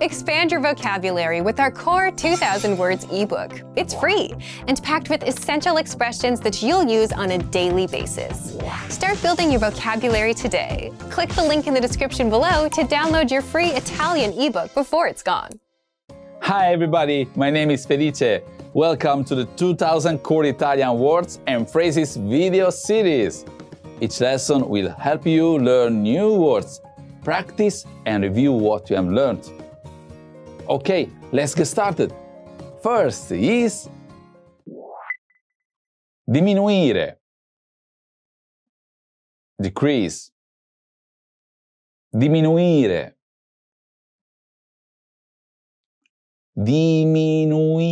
Expand your vocabulary with our Core 2000 Words ebook. It's free and packed with essential expressions that you'll use on a daily basis. Start building your vocabulary today. Click the link in the description below to download your free Italian ebook before it's gone. Hi everybody, my name is Felice. Welcome to the 2000 Core Italian Words and Phrases video series. Each lesson will help you learn new words, practice and review what you have learned. Okay, let's get started. First is diminuire, decrease, diminuire, diminuire,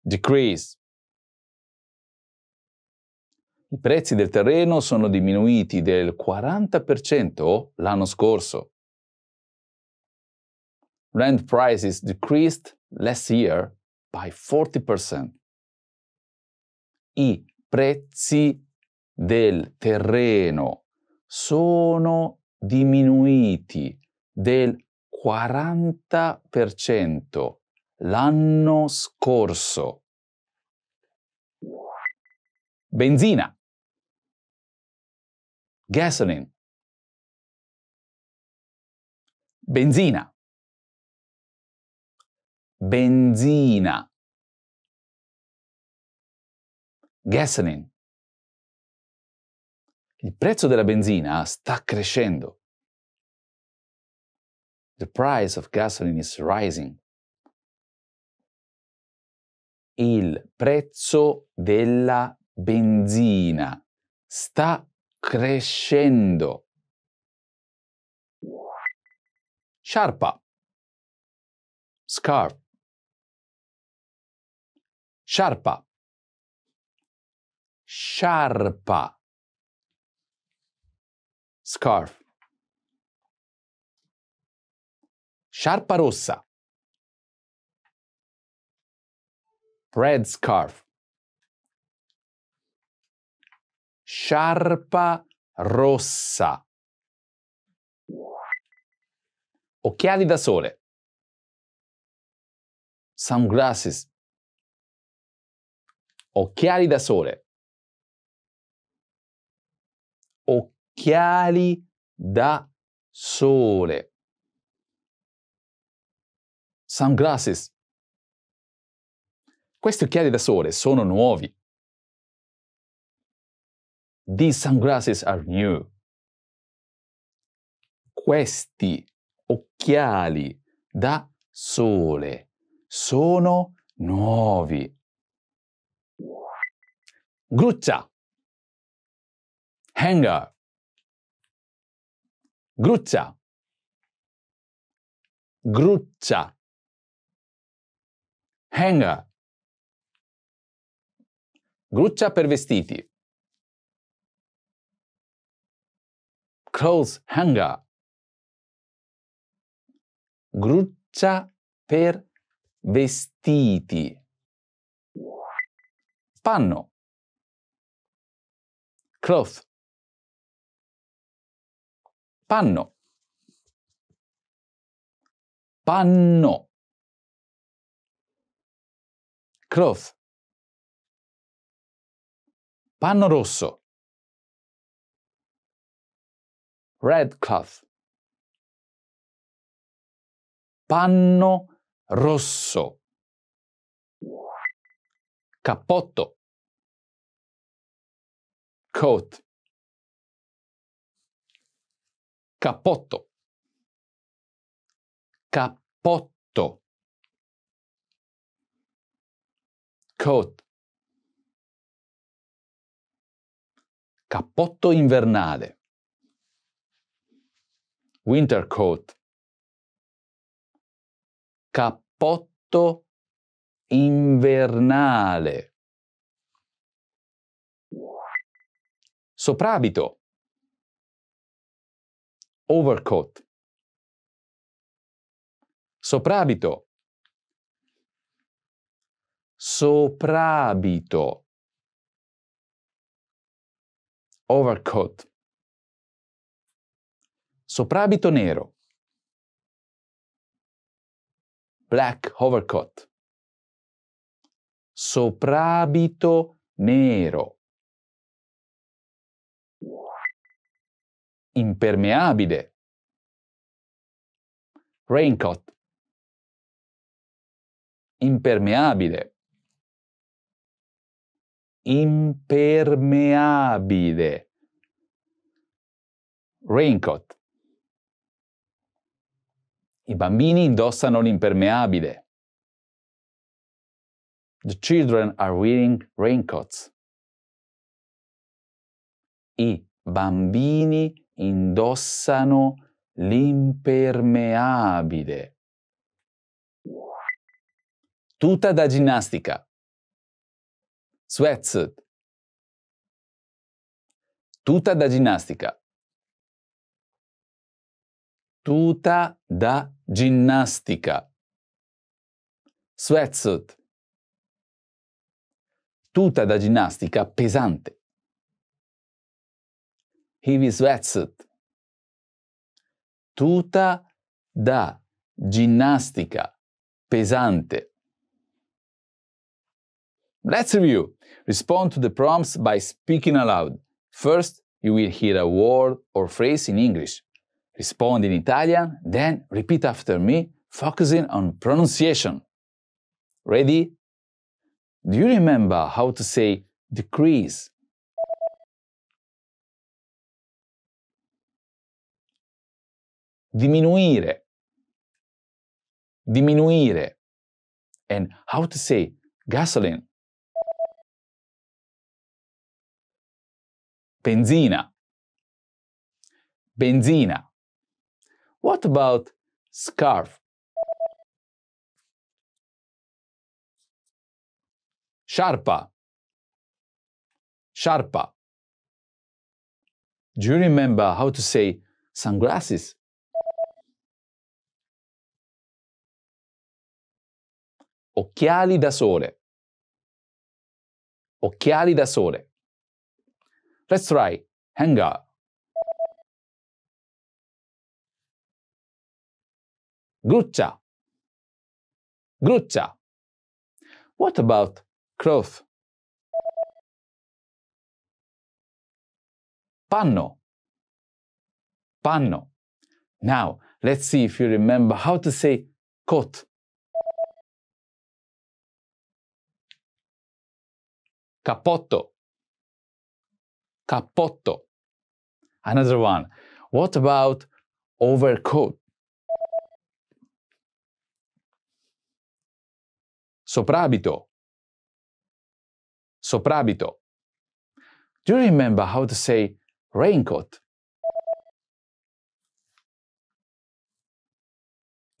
decrease. I prezzi del terreno sono diminuiti del 40% l'anno scorso. Rent prices decreased last year by 40%. I prezzi del terreno sono diminuiti del 40% l'anno scorso. Benzina. Gasoline. Benzina. Benzina. Gasoline. Il prezzo della benzina sta crescendo. The price of gasoline is rising. Il prezzo della benzina sta crescendo. Sciarpa. Scarf. Sciarpa. Sciarpa. Scarf. Sciarpa rossa. Red scarf. Sciarpa rossa. Occhiali da sole. Sunglasses. Occhiali da sole. Occhiali da sole. Sunglasses. Questi occhiali da sole sono nuovi. These sunglasses are new. Questi occhiali da sole sono nuovi. Gruccia. Hanger. Gruccia. Gruccia. Hanger. Gruccia per vestiti. Clothes hanger. Gruccia per vestiti. Panno. Cloth. Panno. Panno. Cloth. Panno rosso. Red cloth. Panno rosso. Cappotto. Coat. Cappotto. Cappotto. Coat. Cappotto invernale. Winter coat. Cappotto invernale. Soprabito. Overcoat. Soprabito. Soprabito. Overcoat. Soprabito nero. Black overcoat. Soprabito nero. Impermeabile. Raincoat. Impermeabile. Impermeabile. Raincoat. I bambini indossano l'impermeabile. The children are wearing raincoats. I bambini indossano l'impermeabile. Tuta da ginnastica. Sweatsuit. Tuta da ginnastica. Tuta da ginnastica. Sweatsuit. Tuta da ginnastica pesante. Heavy sweatsuit. Tuta da ginnastica pesante. Let's review. Respond to the prompts by speaking aloud. First, you will hear a word or phrase in English. Respond in Italian, then repeat after me, focusing on pronunciation. Ready? Do you remember how to say decrease? Diminuire. Diminuire. And how to say gasoline? Benzina. Benzina. What about scarf? Sharpa. Sharpa. Do you remember how to say sunglasses? Occhiali da sole. Occhiali da sole. Let's try hangar. Gruccia. Gruccia. What about cloth? Panno. Panno. Now, let's see if you remember how to say coat. Cappotto. Cappotto. Another one. What about overcoat? Soprabito. Soprabito. Do you remember how to say raincoat?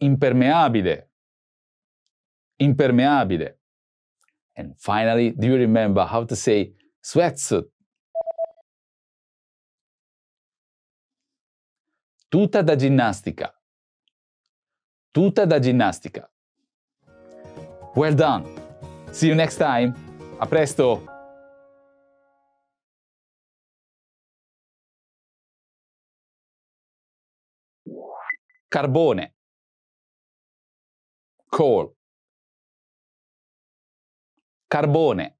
Impermeabile. Impermeabile. And finally, do you remember how to say sweatsuit? Tuta da ginnastica. Tuta da ginnastica. Well done. See you next time. A presto. Carbone. Coal. Carbone.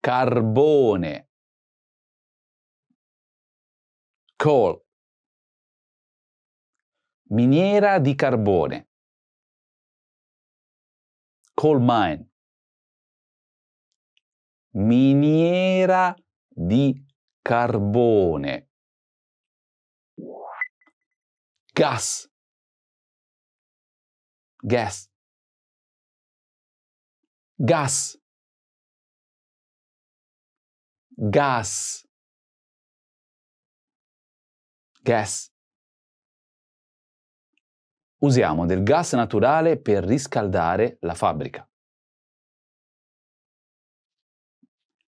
Carbone. Coal. Miniera di carbone. Coal mine. Miniera di carbone. Gas. Gas. Gas. Gas. Gas. Usiamo del gas naturale per riscaldare la fabbrica.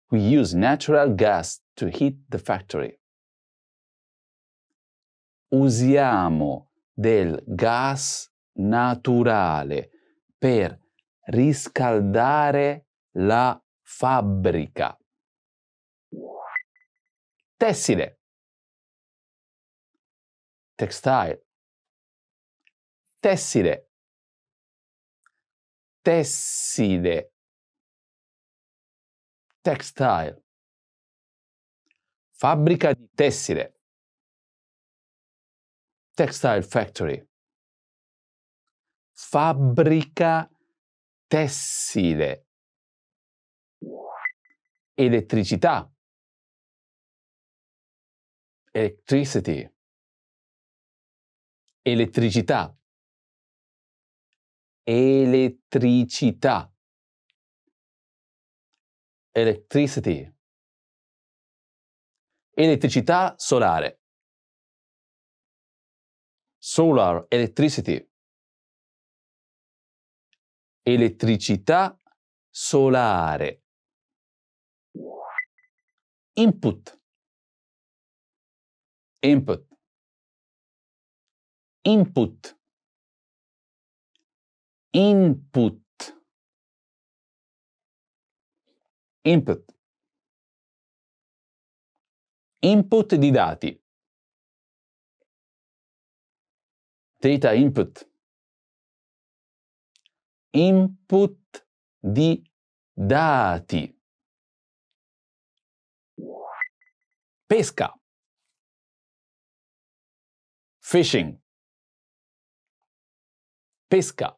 We use natural gas to heat the factory. Usiamo del gas naturale per riscaldare la fabbrica. Tessile. textile, tessile, tessile, textile, fabbrica di tessile, textile factory, fabbrica tessile, elettricità, electricity, elettricità, elettricità, electricity, elettricità solare, solar electricity, elettricità solare, input, input, input, input, input, input di dati, data input, input di dati, pesca, fishing, pesca,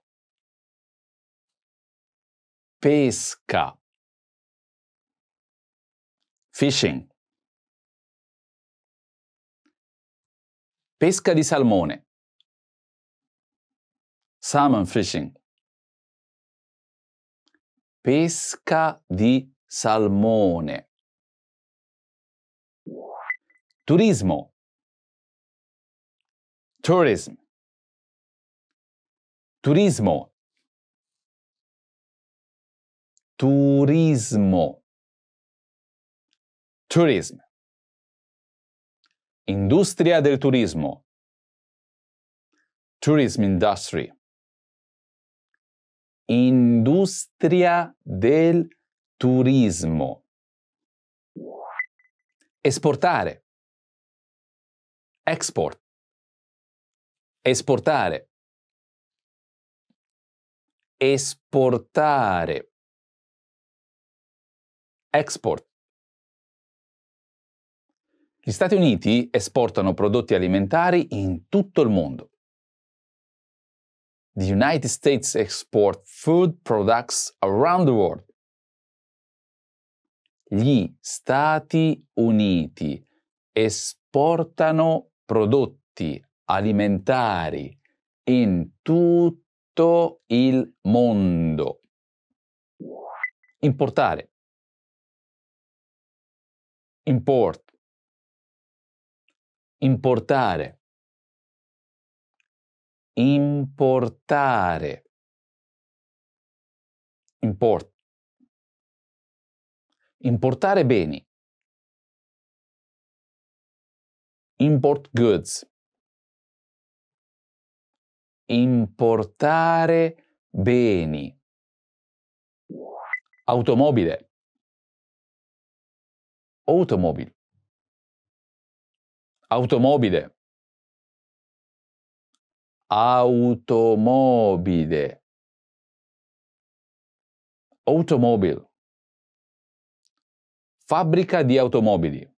pesca, fishing, pesca di salmone, salmon fishing, pesca di salmone, turismo, tourism, turismo, turismo, tourism, industria del turismo, tourism industry, industria del turismo, esportare, export, esportare, esportare, export. Gli Stati Uniti esportano prodotti alimentari in tutto il mondo. The United States export food products around the world. Gli Stati Uniti esportano prodotti alimentari in tutto il mondo. Importare. Import. Importare. Importare. Import. Importare beni. Import goods. Importare beni. Automobile. Automobile. Automobile. Automobile. Automobile. Fabbrica di automobili.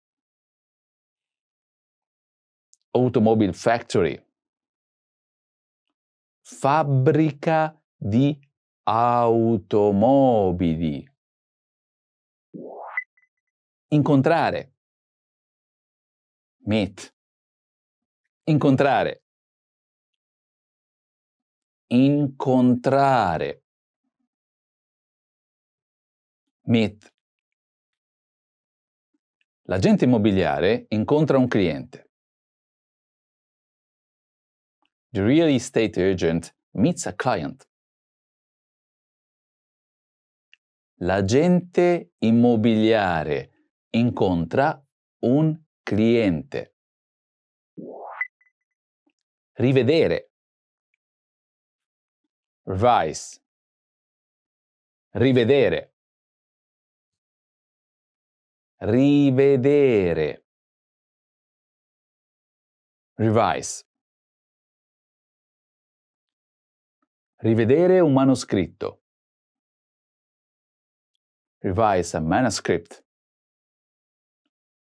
Automobile factory. Fabbrica di automobili. Incontrare. Meet. Incontrare. Incontrare. Meet. L'agente immobiliare incontra un cliente. The real estate agent meets a client. L'agente immobiliare incontra un cliente. Rivedere. Vice. Rivedere. Rivedere. Revise. Rivedere un manoscritto. Revise a manuscript.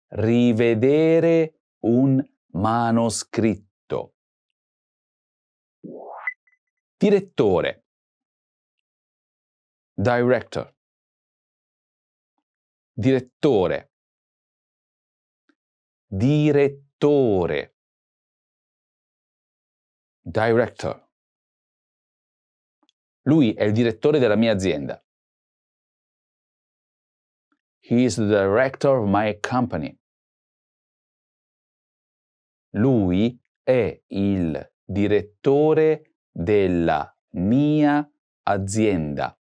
Rivedere un manoscritto Direttore. Director. Direttore. Direttore. Director. Lui è il direttore della mia azienda. He is the director of my company. Lui è il direttore della mia azienda.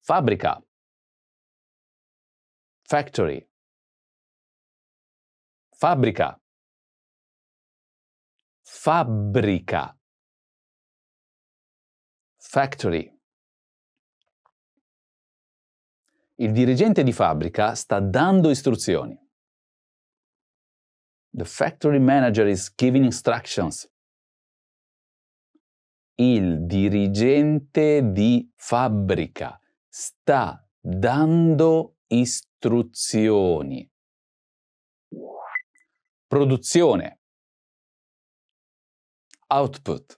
Fabbrica. Factory. Fabbrica. Fabbrica. Factory. Il dirigente di fabbrica sta dando istruzioni. The factory manager is giving instructions. Il dirigente di fabbrica sta dando istruzioni. Produzione. Output.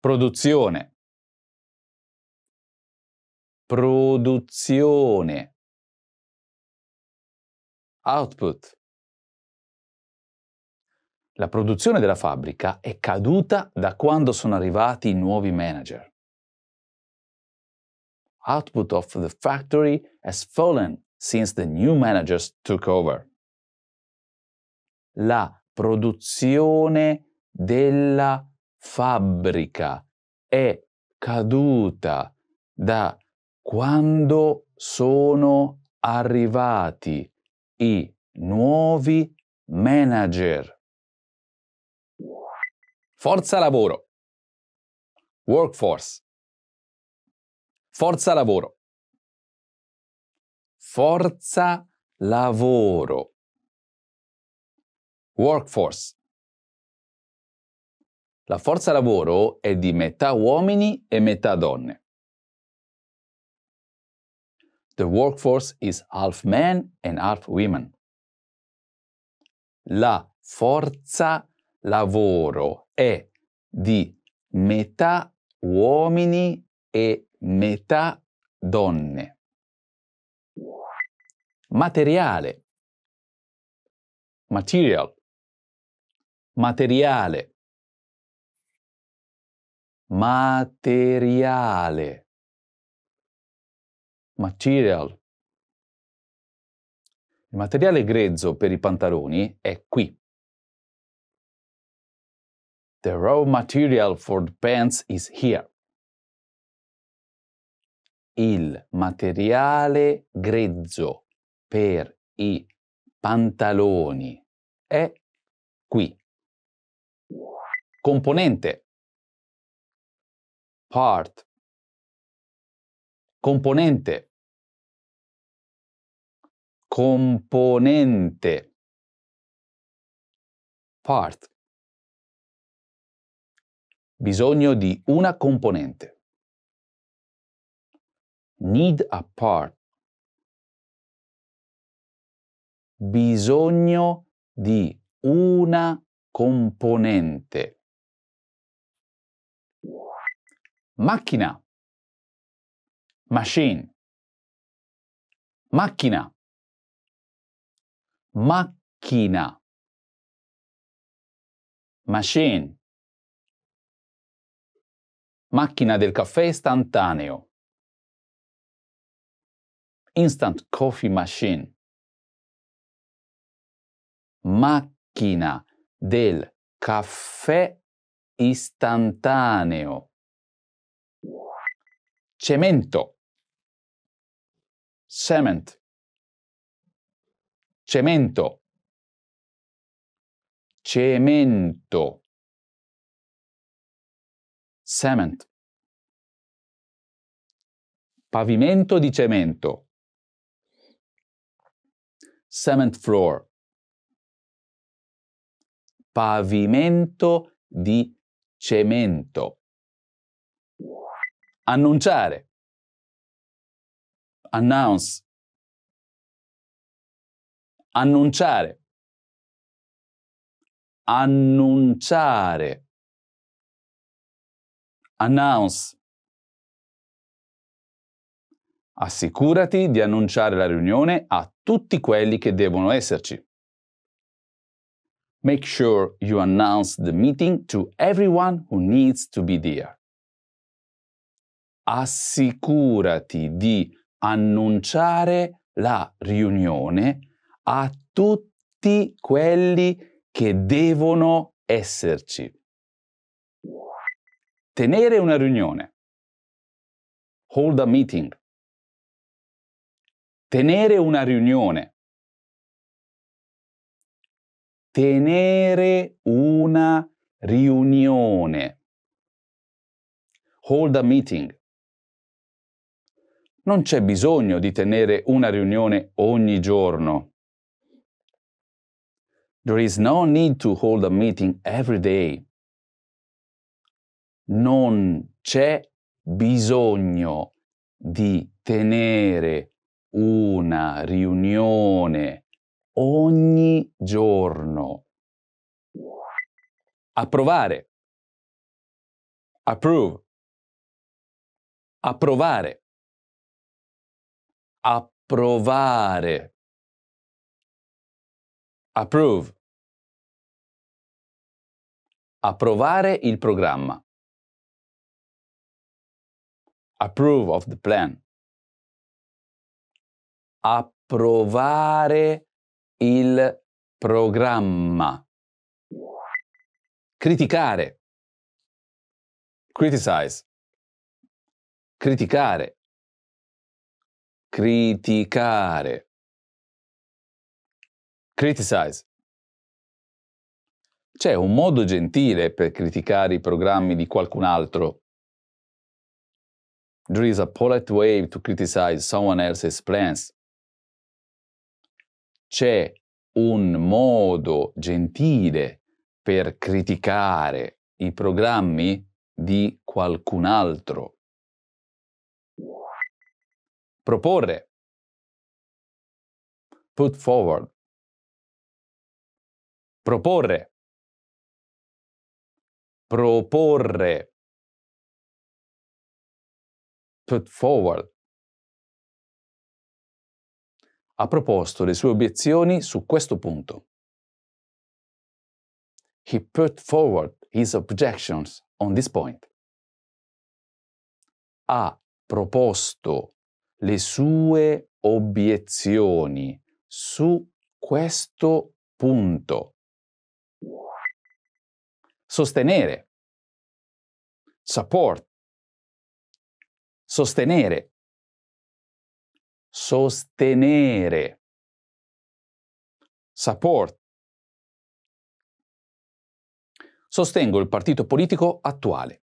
Produzione. Produzione. Output. La produzione della fabbrica è caduta da quando sono arrivati i nuovi manager. Output of the factory has fallen since the new managers took over. La produzione della fabbrica è caduta da quando sono arrivati i nuovi manager. Forza lavoro. Workforce. Forza lavoro. Forza lavoro. Workforce. La forza lavoro è di metà uomini e metà donne. The workforce is half men and half women. La forza lavoro è di metà uomini e metà donne. Materiale. Material. Materiale. Materiale material. Il materiale grezzo per i pantaloni è qui. The raw material for the pants is here. Il materiale grezzo per i pantaloni è qui. Componente. Part Componente. Componente. Part. Bisogno di una componente. Need a part. Bisogno di una componente. Macchina machine, macchina, macchina, machine, macchina del caffè istantaneo, instant coffee machine, macchina del caffè istantaneo, cemento, cement, cemento, cemento, cement, pavimento di cemento, cement floor, pavimento di cemento. Annunciare. Announce. Annunciare. Annunciare. Announce. Assicurati di annunciare la riunione a tutti quelli che devono esserci. Make sure you announce the meeting to everyone who needs to be there. Assicurati di annunciare la riunione a tutti quelli che devono esserci. Tenere una riunione. Hold a meeting. Tenere una riunione. Tenere una riunione. Hold a meeting. Non c'è bisogno di tenere una riunione ogni giorno. There is no need to hold a meeting every day. Non c'è bisogno di tenere una riunione ogni giorno. Approvare. Approve. Approvare approvare. Approve. Approvare il programma. Approve of the plan. Approvare il programma. Criticare. Criticize. Criticare criticare. Criticize. C'è un modo gentile per criticare i programmi di qualcun altro. There is a polite way to criticize someone else's plans. C'è un modo gentile per criticare i programmi di qualcun altro. Proporre. Put forward. Proporre. Proporre. Put forward. Ha proposto le sue obiezioni su questo punto. He put forward his objections on this point. Ha proposto le sue obiezioni su questo punto. Sostenere. Support. Sostenere. Sostenere. Support. Sostengo il partito politico attuale.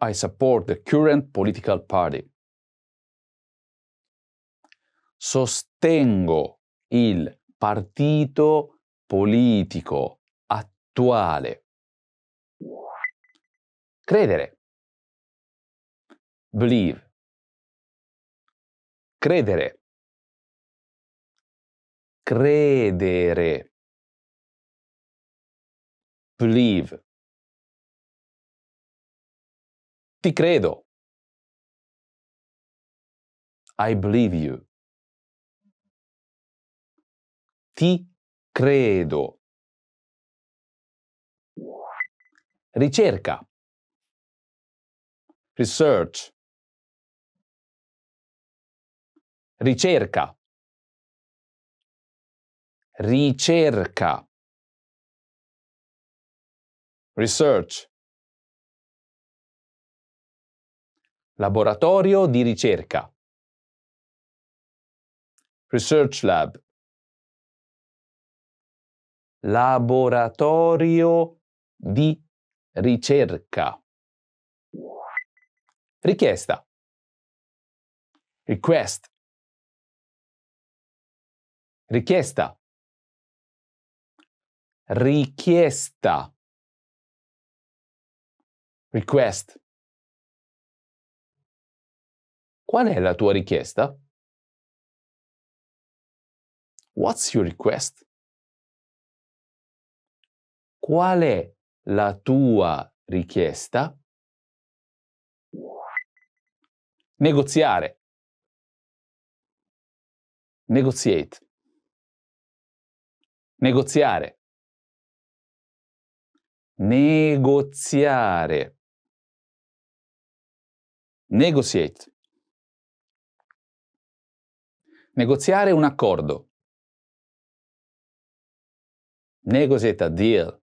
I support the current political party. Sostengo il partito politico attuale. Credere. Believe. Credere. Credere. Believe. Ti credo. I believe you. Ti credo. Ricerca. Research. Ricerca. Ricerca. Research. Laboratorio di ricerca. Research Lab. Laboratorio di ricerca. Richiesta. Request. Richiesta. Richiesta. Request. Qual è la tua richiesta? What's your request? Qual è la tua richiesta? Negoziare. Negotiate. Negoziare. Negoziare. Negotiate. Negoziare un accordo. Negotiate a deal.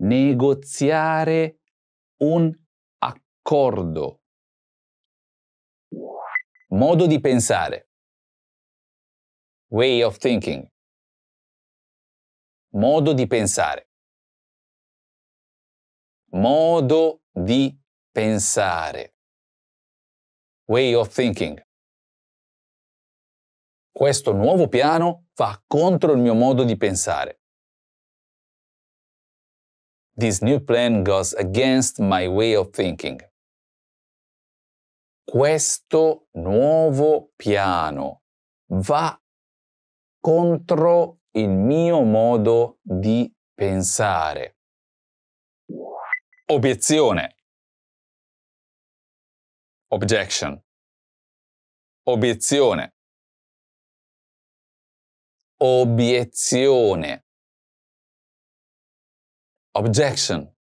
Negoziare un accordo. Modo di pensare. Way of thinking. Modo di pensare. Modo di pensare. Way of thinking. Questo nuovo piano va contro il mio modo di pensare. This new plan goes against my way of thinking. Questo nuovo piano va contro il mio modo di pensare. Obiezione. Objection. Obiezione. Obiezione. Objection.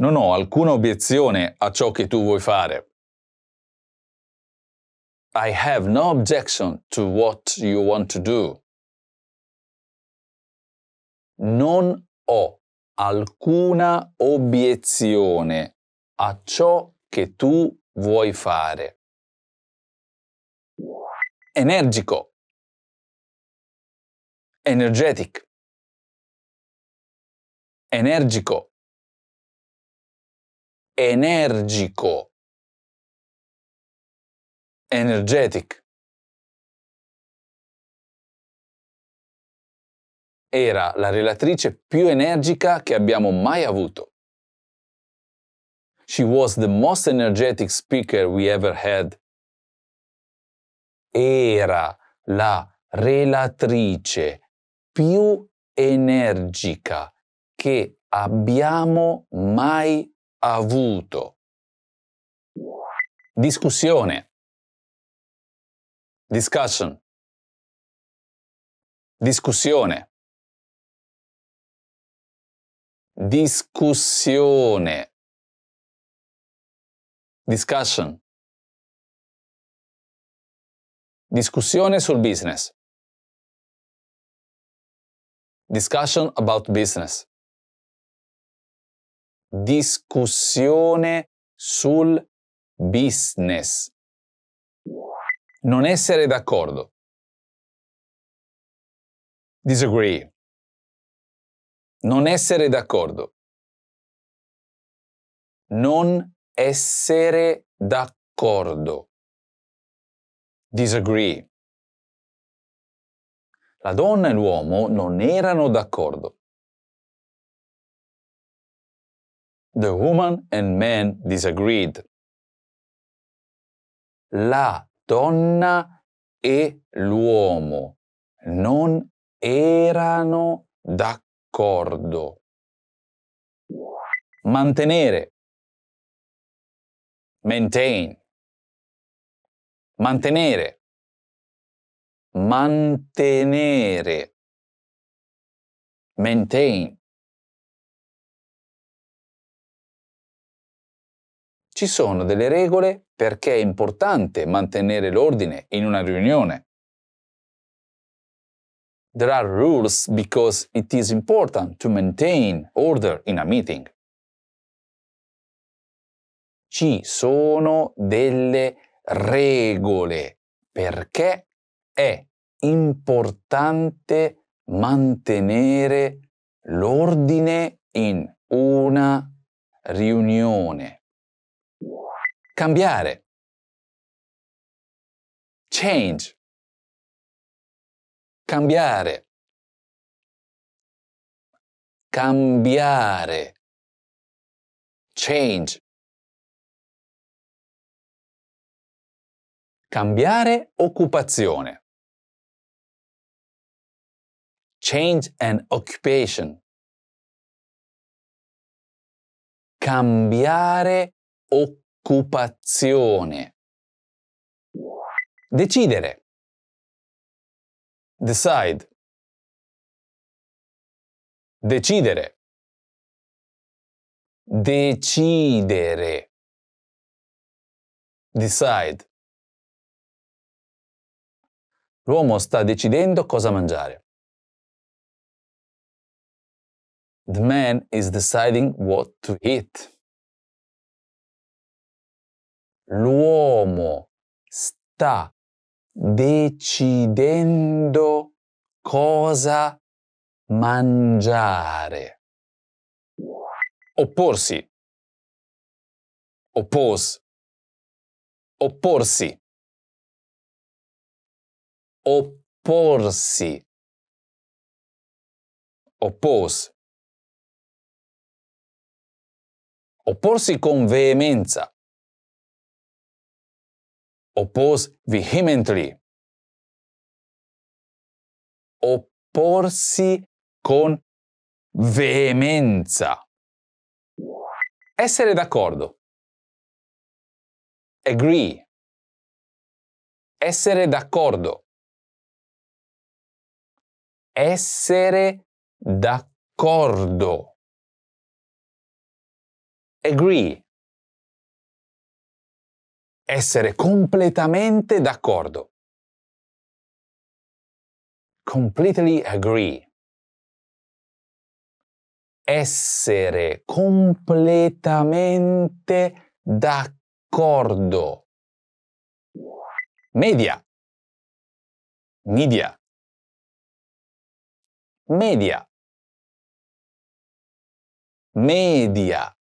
Non ho alcuna obiezione a ciò che tu vuoi fare. I have no objection to what you want to do. Non ho alcuna obiezione a ciò che tu vuoi fare. Energico. Energetic. Energico. Energico. Energetic. Era la relatrice più energica che abbiamo mai avuto. She was the most energetic speaker we ever had. Era la relatrice più energica che abbiamo mai avuto. Discussione. Discussion. Discussione. Discussione. Discussion. Discussione sul business. Discussion about business. Discussione sul business. Non essere d'accordo. Disagree. Non essere d'accordo. Non essere d'accordo. Disagree. La donna e l'uomo non erano d'accordo. The woman and man disagreed. La donna e l'uomo non erano d'accordo. Mantenere. Maintain. Mantenere. Mantenere. Maintain. Ci sono delle regole perché è importante mantenere l'ordine in una riunione. There are rules because it is important to maintain order in a meeting. Ci sono delle regole perché è importante mantenere l'ordine in una riunione. Cambiare. Change. Cambiare. cambiare. Change. Cambiare occupazione. Change an occupation. Cambiare occupazione. Decidere. Decide. Decidere. Decidere. Decide. L'uomo sta decidendo cosa mangiare. The man is deciding what to eat. L'uomo sta decidendo cosa mangiare. Opporsi. Oppose. Opporsi. Opporsi. Oppose. Opporsi con veemenza. Oppose vehemently. Opporsi con veemenza. Essere d'accordo. Agree. Essere d'accordo. Essere d'accordo. Agree. Essere completamente d'accordo. Completely agree. Essere completamente d'accordo. Media. Media. Media. Media.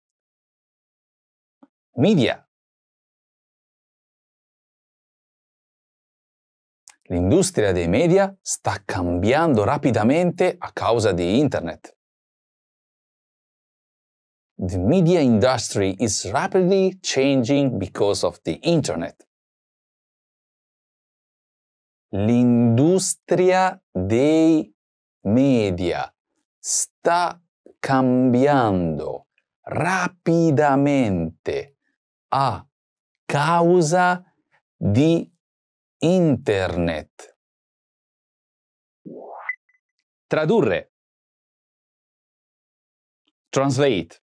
Media. L'industria dei media sta cambiando rapidamente a causa di Internet. The media industry is rapidly changing because of the Internet. L'industria dei media sta cambiando rapidamente a causa di Internet. Tradurre. Translate.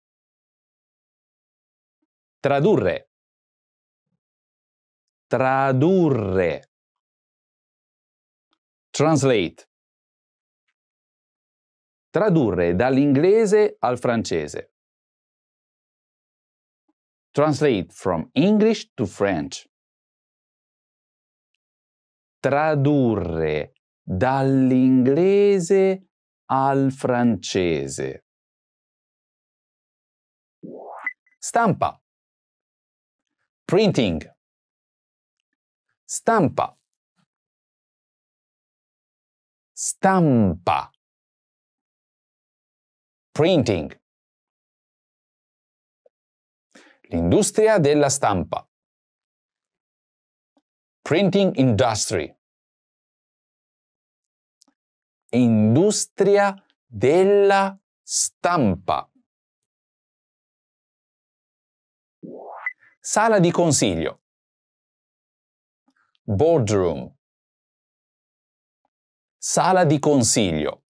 Tradurre. Tradurre. Translate. Tradurre dall'inglese al francese. Translate from English to French. Tradurre dall'inglese al francese. Stampa. Printing. Stampa. Stampa. Printing. L'industria della stampa. Printing industry. Industria della stampa. Sala di consiglio. Boardroom. Sala di consiglio.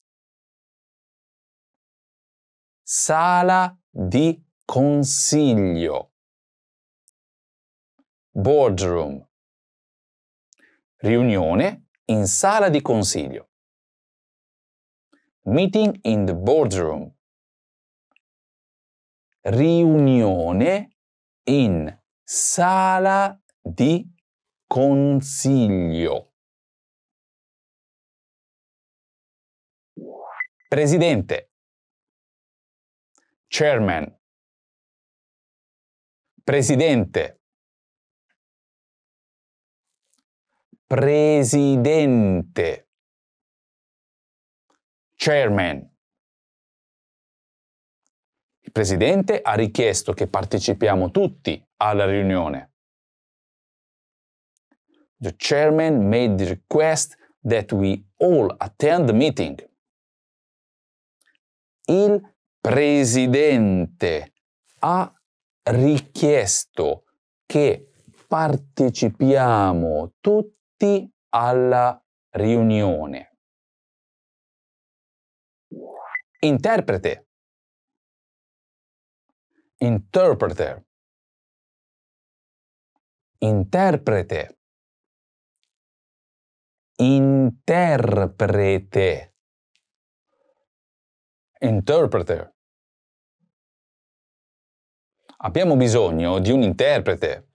Sala di consiglio. Boardroom. Riunione in sala di consiglio. Meeting in the boardroom. Riunione in sala di consiglio. Presidente. Chairman. Presidente. Presidente. Chairman. presidente ha richiesto che partecipiamo tutti alla riunione. The chairman made the request that we all attend the meeting. Il presidente ha richiesto che partecipiamo tutti alla riunione. Interprete. Interpreter. Interprete. Interprete. Interpreter. Abbiamo bisogno di un interprete.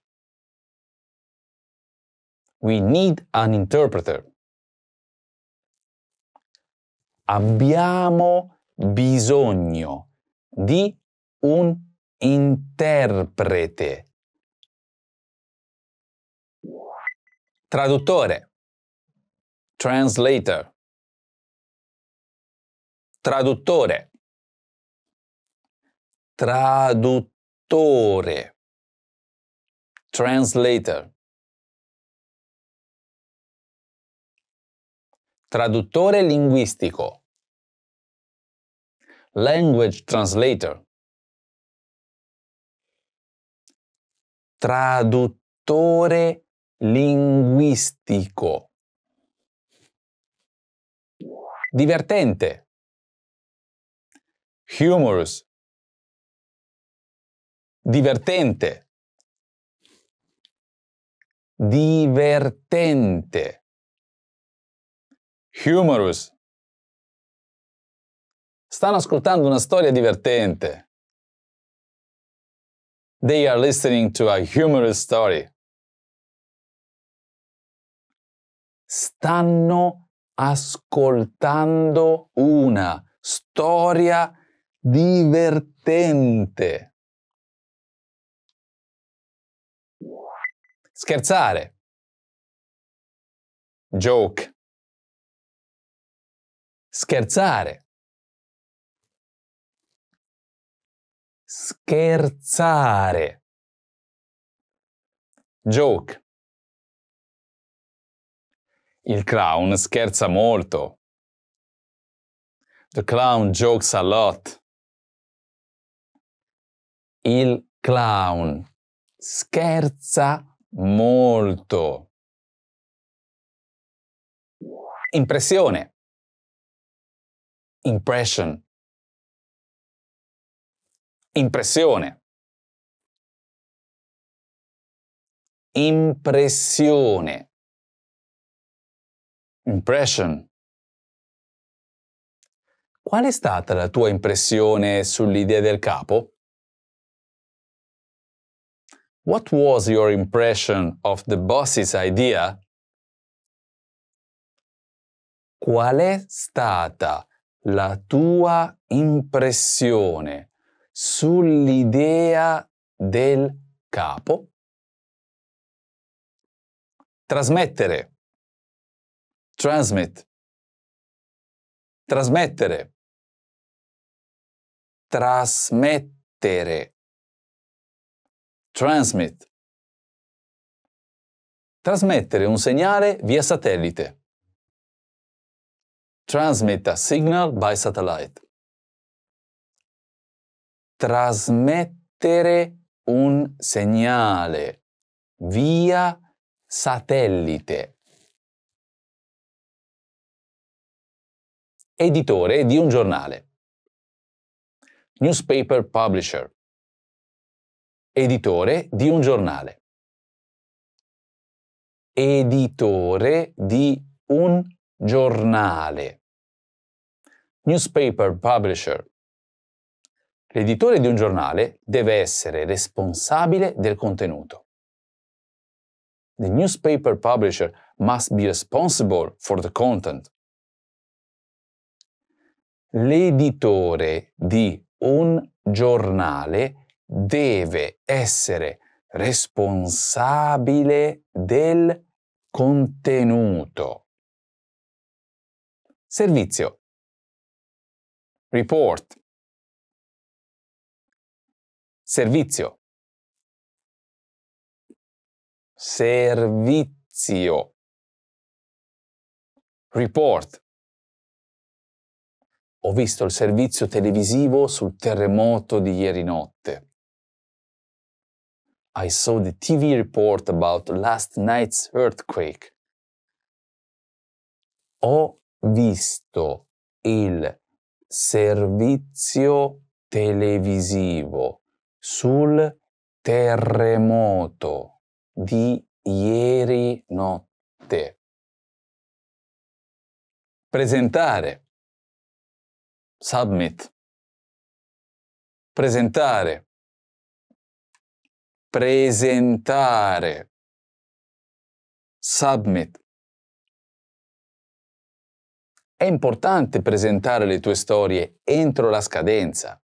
We need an interpreter. Abbiamo bisogno di un interprete. Traduttore. Translator. Traduttore. Traduttore. Translator. Traduttore linguistico. Language translator. Traduttore linguistico. Divertente. Humorous. Divertente. Divertente. Humorous. Stanno ascoltando una storia divertente. They are listening to a humorous story. Stanno ascoltando una storia divertente. Scherzare. Joke. Scherzare. Scherzare. Joke. Il clown scherza molto. The clown jokes a lot. Il clown scherza molto. Impressione. Impression. Impressione. Impressione. Impression. Qual è stata la tua impressione sull'idea del capo? What was your impression of the boss's idea? Qual è stata la tua impressione sull'idea del capo? Trasmettere. Transmit. Trasmettere. Trasmettere. Transmit. Trasmettere un segnale via satellite. Transmit a signal by satellite. Trasmettere un segnale via satellite. Editore di un giornale. Newspaper publisher. Editore di un giornale. Editore di un giornale. Newspaper publisher. L'editore di un giornale deve essere responsabile del contenuto. The newspaper publisher must be responsible for the content. L'editore di un giornale deve essere responsabile del contenuto. Servizio. Report. Servizio. Servizio. Report. Ho visto il servizio televisivo sul terremoto di ieri notte. I saw the TV report about last night's earthquake. Ho visto il servizio televisivo sul terremoto di ieri notte. Presentare. Submit. Presentare. Presentare. Submit. È importante presentare le tue storie entro la scadenza.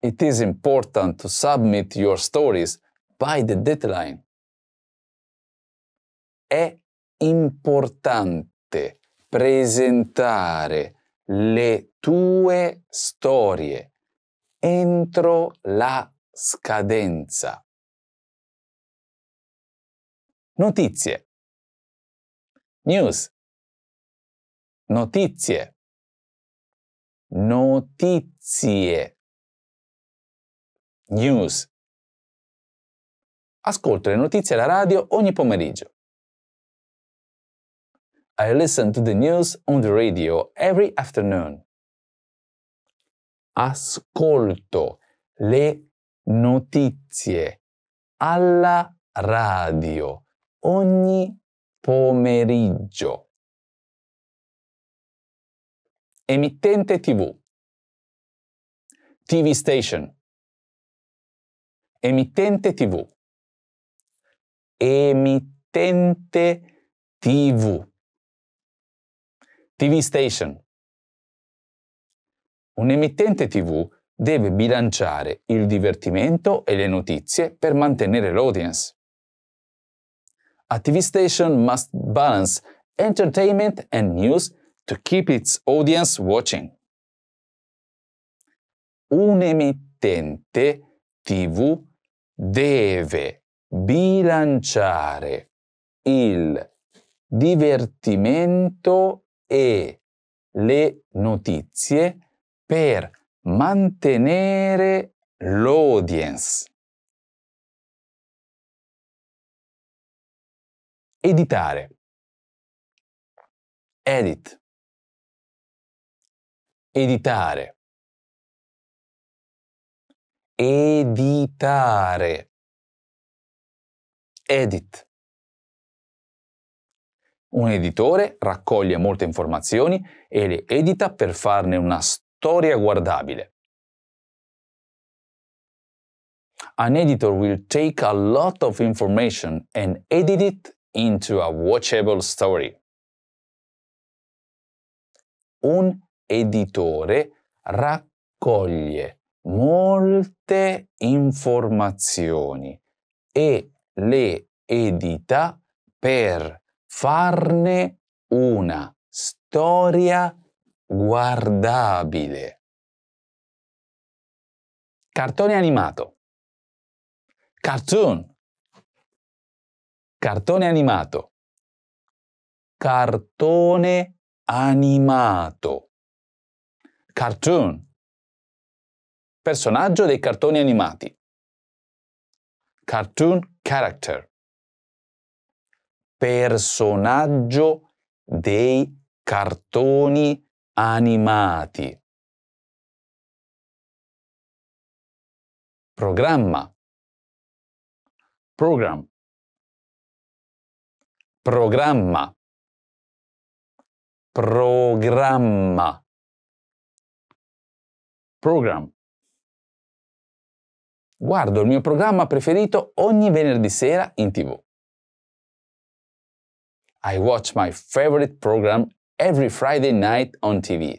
It is important to submit your stories by the deadline. È importante presentare le tue storie entro la scadenza. Notizie. News. Notizie. Notizie. News. Ascolto le notizie alla radio ogni pomeriggio. I listen to the news on the radio every afternoon. Ascolto le notizie alla radio ogni pomeriggio. Emittente TV. TV station. Emittente TV. Emittente TV. TV station. Un emittente TV deve bilanciare il divertimento e le notizie per mantenere l'audience. A TV station must balance entertainment and news to keep its audience watching. Un emittente TV deve bilanciare il divertimento e le notizie per mantenere l'audience. Editare. Edit. Editare. Editare. Edit. Un editore raccoglie molte informazioni e le edita per farne una storia guardabile. An editor will take a lot of information and edit it into a watchable story. Un editore raccoglie molte informazioni e le edita per farne una storia guardabile. Cartone animato. Cartoon. Cartone animato. Cartone animato. Cartoon personaggio dei cartoni animati. Cartoon character. Personaggio dei cartoni animati. Programma. Program. Programma. Programma. Program. Guardo il mio programma preferito ogni venerdì sera in tv. I watch my favorite program every Friday night on TV.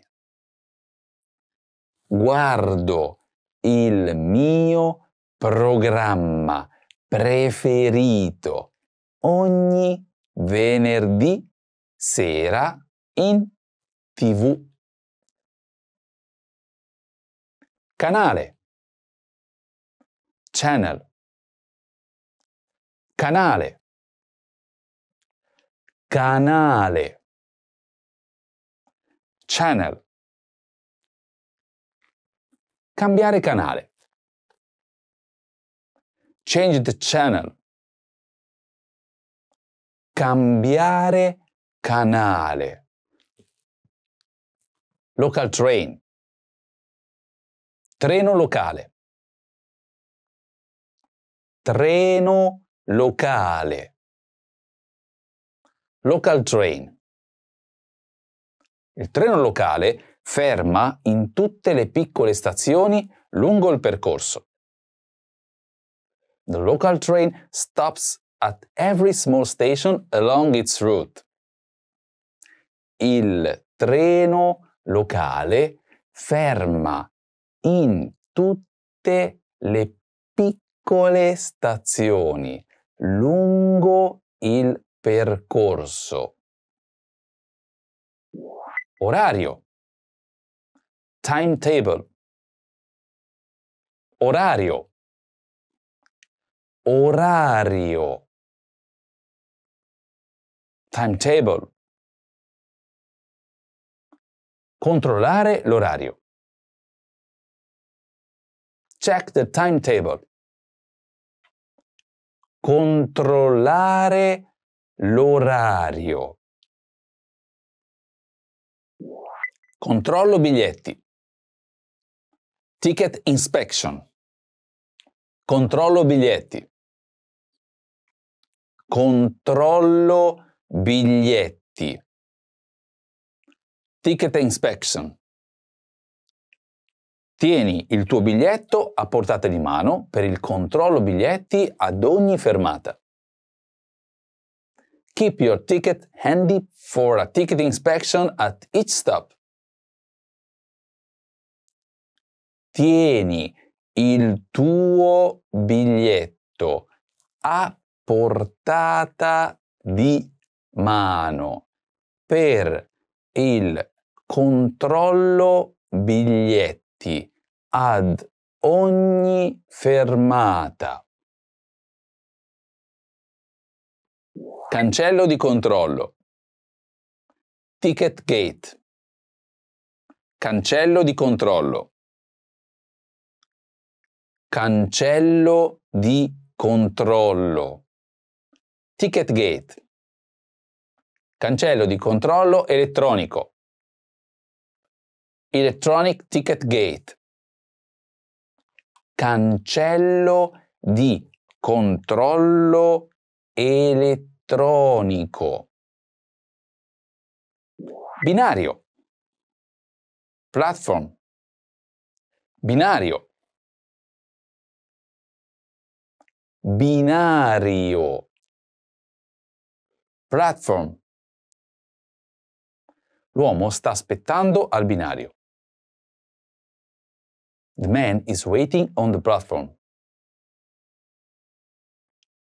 Guardo il mio programma preferito ogni venerdì sera in tv. Canale. Channel, canale, canale, channel, cambiare canale, change the channel, cambiare canale, local train, treno locale, treno locale, local train. Il treno locale ferma in tutte le piccole stazioni lungo il percorso. The local train stops at every small station along its route. Il treno locale ferma in tutte le piccole stazioni lungo il percorso. Orario. Timetable. Orario. Orario. Timetable. Controllare l'orario. Check the timetable. Controllare l'orario. Controllo biglietti. Ticket inspection. Controllo biglietti. Controllo biglietti. Ticket inspection. Tieni il tuo biglietto a portata di mano per il controllo biglietti ad ogni fermata. Keep your ticket handy for a ticket inspection at each stop. Tieni il tuo biglietto a portata di mano per il controllo biglietti ad ogni fermata. Cancello di controllo. Ticket gate. Cancello di controllo. Cancello di controllo. Ticket gate. Cancello di controllo elettronico. Electronic ticket gate. Cancello di controllo elettronico. Binario. Platform. Binario. Binario. Platform. L'uomo sta aspettando al binario. The man is waiting on the platform.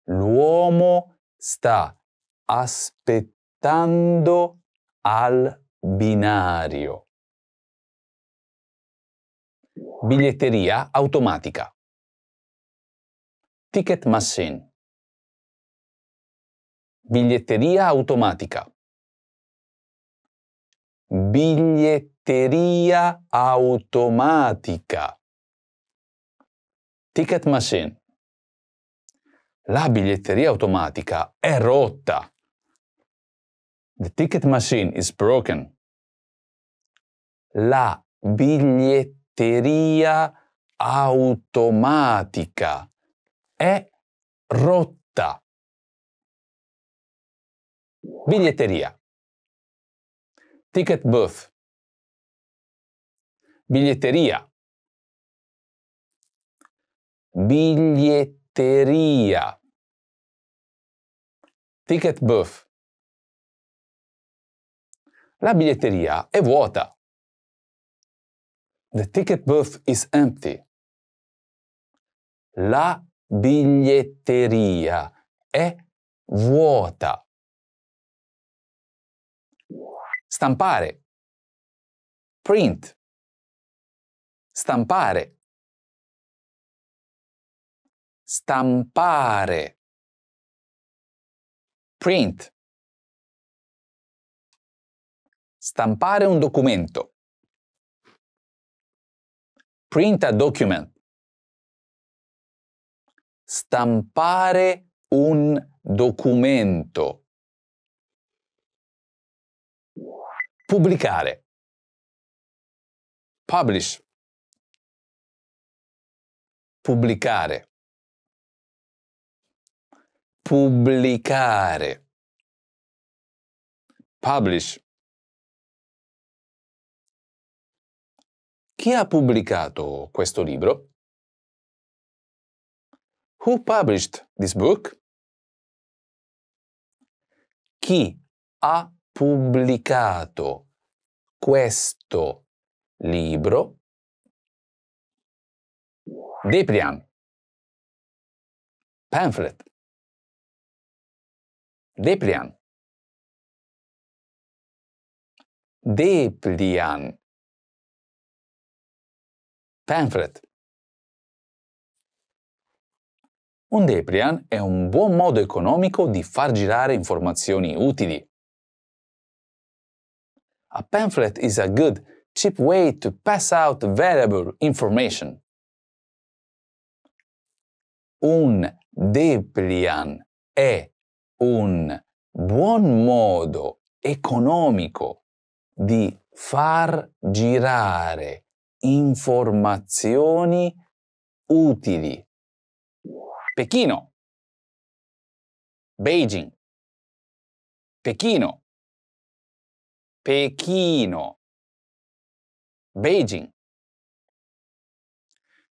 L'uomo sta aspettando al binario. Biglietteria automatica. Ticket machine. Biglietteria automatica. Biglietteria automatica. Ticket machine. La biglietteria automatica è rotta. The ticket machine is broken. La biglietteria automatica è rotta. Biglietteria. Ticket booth. Biglietteria. Biglietteria. Ticket booth. La biglietteria è vuota. The ticket booth is empty. La biglietteria è vuota. Stampare. Print. Stampare. Stampare, print, stampare un documento, print a document, stampare un documento, pubblicare, publish, pubblicare, pubblicare, publish. Chi ha pubblicato questo libro? Who published this book? Chi ha pubblicato questo libro? Deprian. Pamphlet. Deprian. Deplian. Pamphlet. Un Deprian è un buon modo economico di far girare informazioni utili. A pamphlet is a good, cheap way to pass out valuable information. Un Deplian è un buon modo economico di far girare informazioni utili. Pechino. Beijing. Pechino. Pechino. Beijing.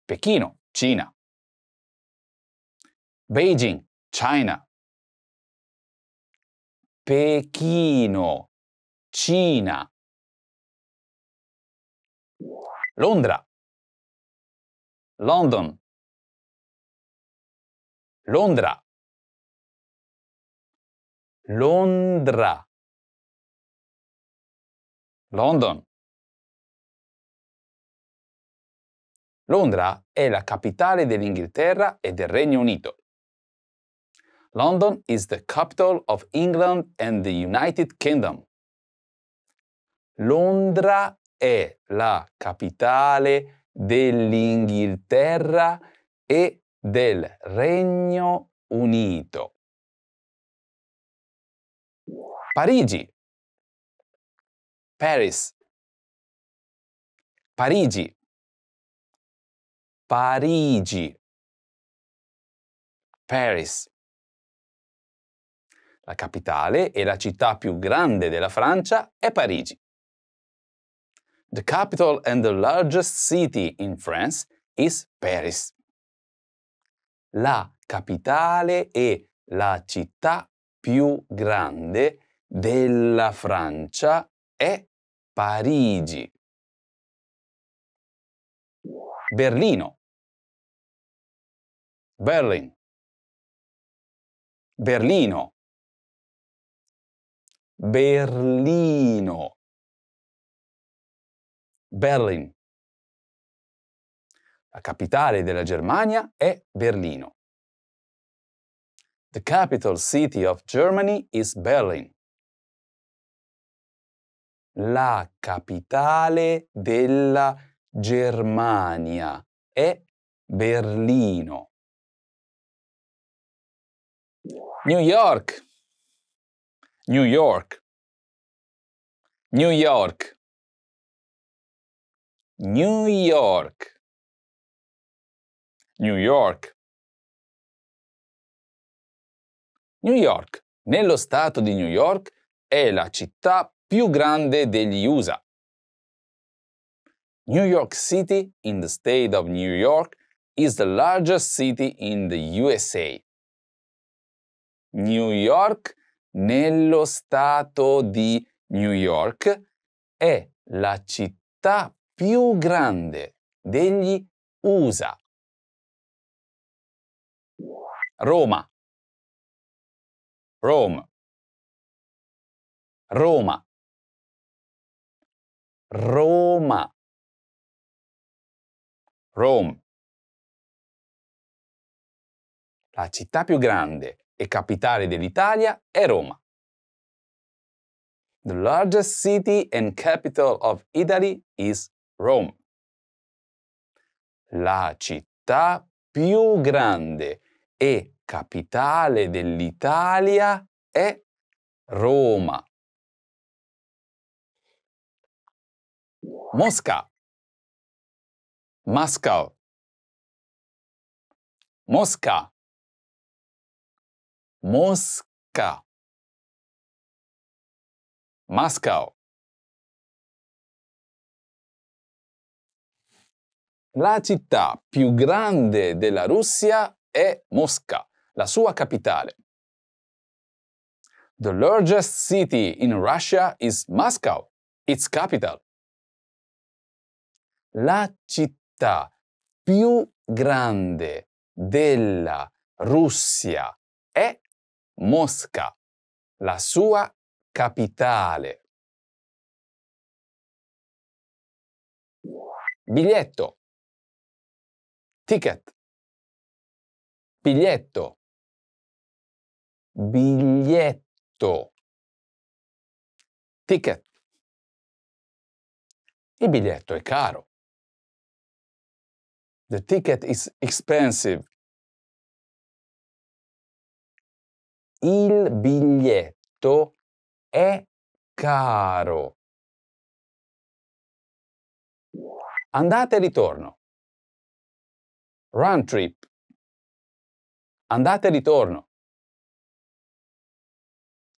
Pechino, Cina. Beijing, China. Pechino, Cina. Londra. London. Londra. Londra. London. Londra è la capitale dell'Inghilterra e del Regno Unito. London is the capital of England and the United Kingdom. Londra è la capitale dell'Inghilterra e del Regno Unito. Parigi. Paris. Parigi. Parigi. Paris. La capitale e la città più grande della Francia è Parigi. The capital and the largest city in France is Paris. La capitale e la città più grande della Francia è Parigi. Berlino. Berlin. Berlino. Berlino. Berlin. La capitale della Germania è Berlino. The capital city of Germany is Berlin. La capitale della Germania è Berlino. New York. New York. New York. New York. New York. New York, nello stato di New York, è la città più grande degli USA. New York City, in the state of New York, is the largest city in the USA. New York, nello stato di New York, è la città più grande degli USA. Roma. Rome. Roma. Roma. Rome. La città più grande e capitale dell'Italia è Roma. The largest city and capital of Italy is Rome. La città più grande e capitale dell'Italia è Roma. Mosca. Moscow. Mosca. Mosca. Moscow. La città più grande della Russia è Mosca, la sua capitale. The largest city in Russia is Moscow, its capital. La città più grande della Russia è Mosca, la sua capitale. Biglietto. Ticket. Biglietto. Biglietto. Ticket. Il biglietto è caro. The ticket is expensive. Il biglietto è caro. Andata e ritorno. Run trip. Andata e ritorno.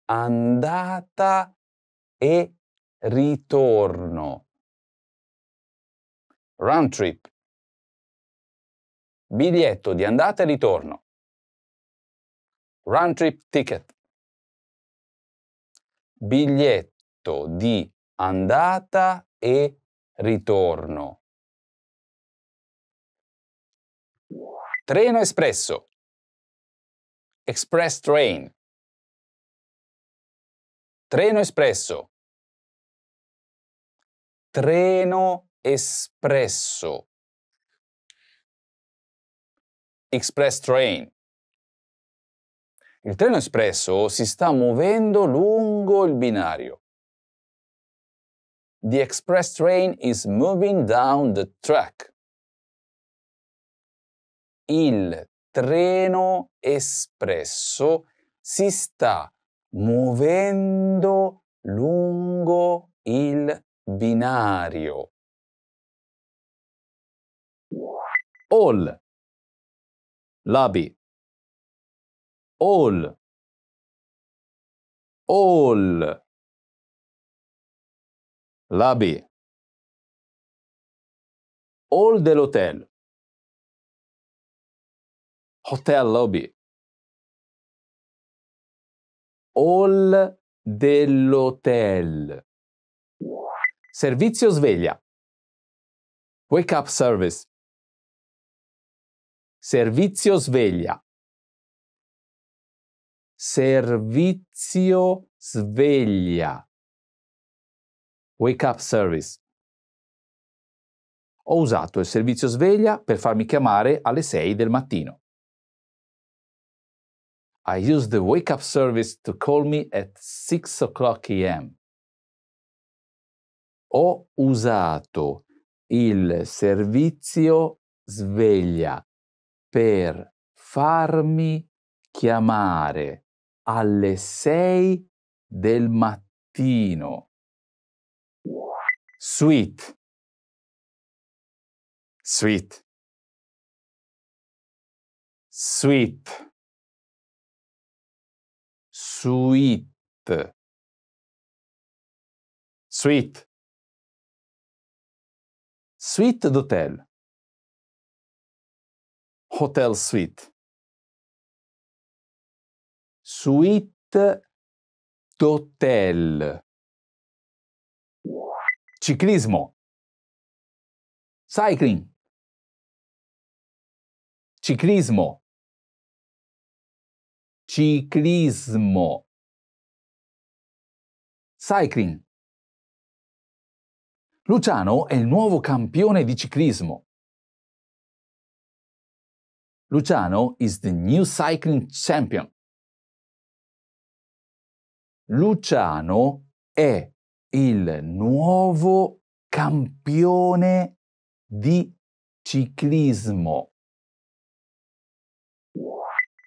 Andata e ritorno. Run trip. Biglietto di andata e ritorno. Run trip ticket. Biglietto di andata e ritorno. Treno espresso. Express train. Treno espresso. Treno espresso. Express train. Il treno espresso si sta muovendo lungo il binario. The express train is moving down the track. Il treno espresso si sta muovendo lungo il binario. All. Lobby. All. All. Lobby. Hall dell'hotel. Hotel lobby. Hall dell'hotel. Servizio sveglia. Wake up service. Servizio sveglia. Servizio sveglia. Wake up service. Ho usato il servizio sveglia per farmi chiamare alle 6 del mattino. I used the wake up service to call me at 6 o'clock am. Ho usato il servizio sveglia per farmi chiamare alle 6 del mattino. Sweet. Sweet. Sweet. Sweet. Sweet. Suite d'hotel. Hotel suite. Suite d'hotel. Ciclismo. Cycling. Ciclismo. Ciclismo. Cycling. Luciano è il nuovo campione di ciclismo. Luciano is the new cycling champion. Luciano è il nuovo campione di ciclismo.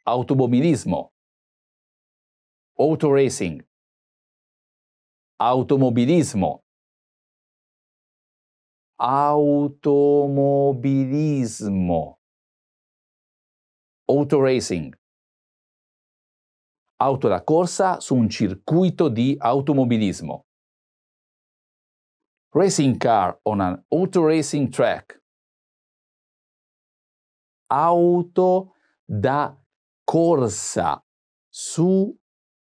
Automobilismo. Autoracing. Automobilismo. Automobilismo. Autoracing. Auto da corsa su un circuito di automobilismo. Racing car on an auto racing track. Auto da corsa su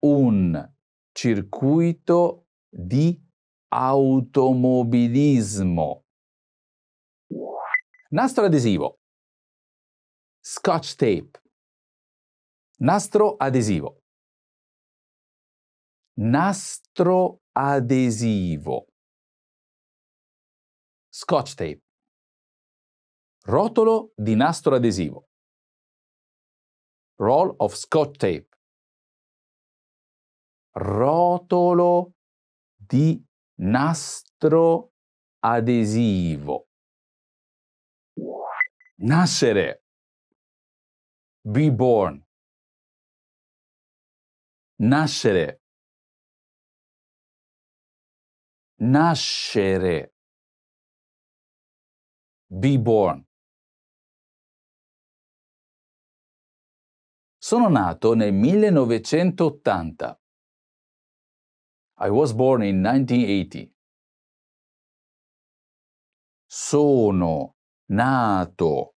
un circuito di automobilismo. Nastro adesivo. Scotch tape. Nastro adesivo. Nastro adesivo. Scotch tape. Rotolo di nastro adesivo. Roll of scotch tape. Rotolo di nastro adesivo. Nascere. Be born. Nascere. Nascere. Be born. Sono nato nel 1980. I was born in 1980. Sono nato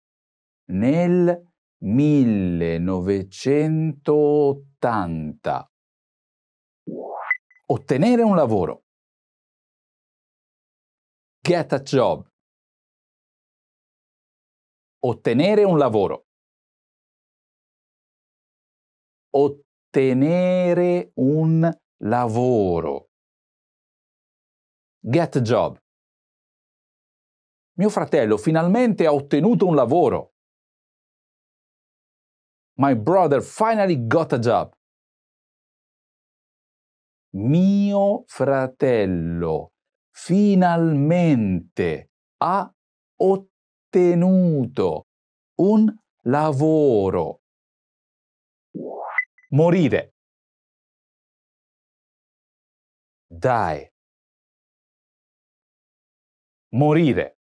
nel 1980. Ottenere un lavoro. Get a job. Ottenere un lavoro. Ottenere un lavoro. Get a job. Mio fratello finalmente ha ottenuto un lavoro. My brother finally got a job. Mio fratello finalmente ha ottenuto un lavoro. Morire. Die. Morire.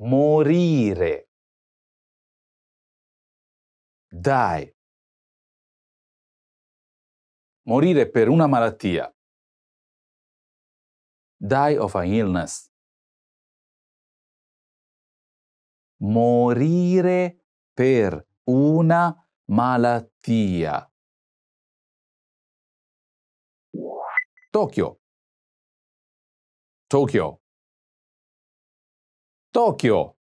Morire. Die. Morire per una malattia. Die of an illness. Morire per una malattia. Tokyo. Tokyo. Tokyo.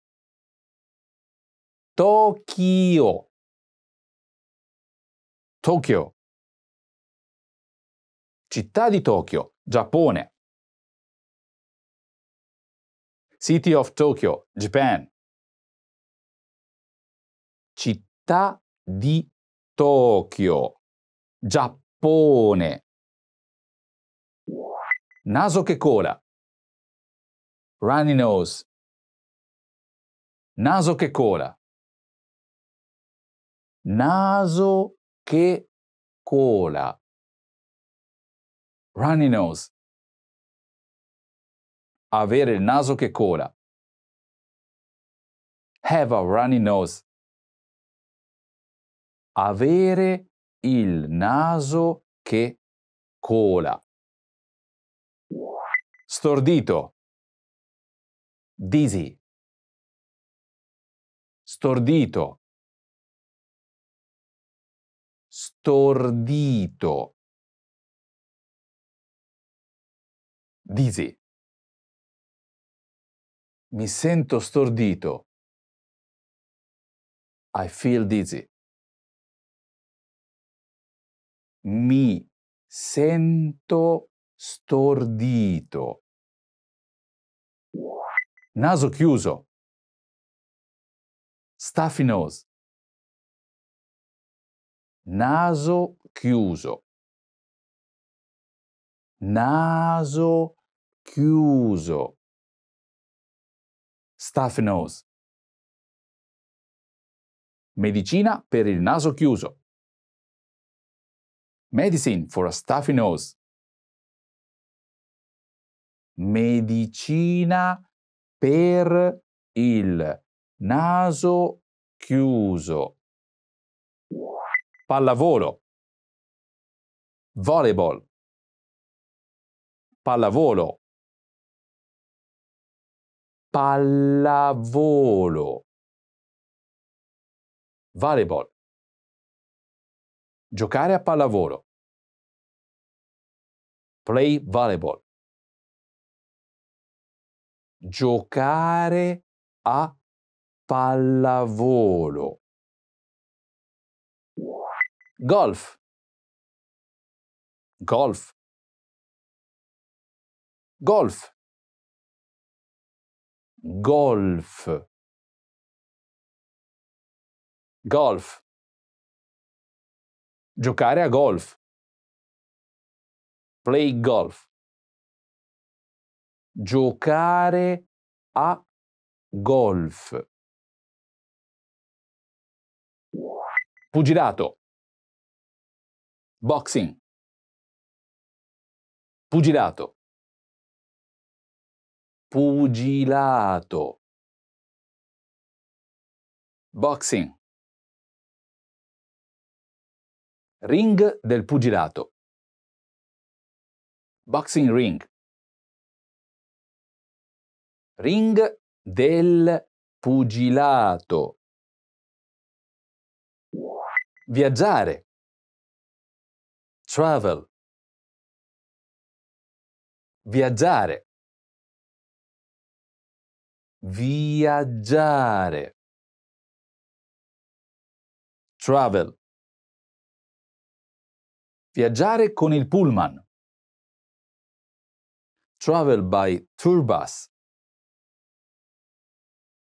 Tokyo. Tokyo. Città di Tokyo, Giappone. City of Tokyo, Japan. Città di Tokyo, Giappone. Naso che cola. Runny nose. Naso che cola. Naso che cola. Runny nose. Avere il naso che cola. Have a runny nose. Avere il naso che cola. Stordito. Dizzy. Stordito. Stordito. Dizzy. Mi sento stordito. I feel dizzy. Mi sento stordito. Naso chiuso. stuffy nose, naso chiuso, naso chiuso, stuffy nose. Medicina per il naso chiuso. Medicine for a stuffy nose. Medicina per il naso chiuso. Pallavolo. Volleyball. Pallavolo. Pallavolo. Volleyball. Giocare a pallavolo. Play volleyball. Giocare a pallavolo. Golf. Golf. Golf. Golf. Golf. Giocare a golf. Play golf. Giocare a golf. Pugilato. Boxing. Pugilato. Pugilato. Boxing. Ring del pugilato. Boxing ring. Ring del pugilato. Viaggiare. Travel. Viaggiare. Viaggiare. Travel. Viaggiare con il pullman. Travel by tour bus.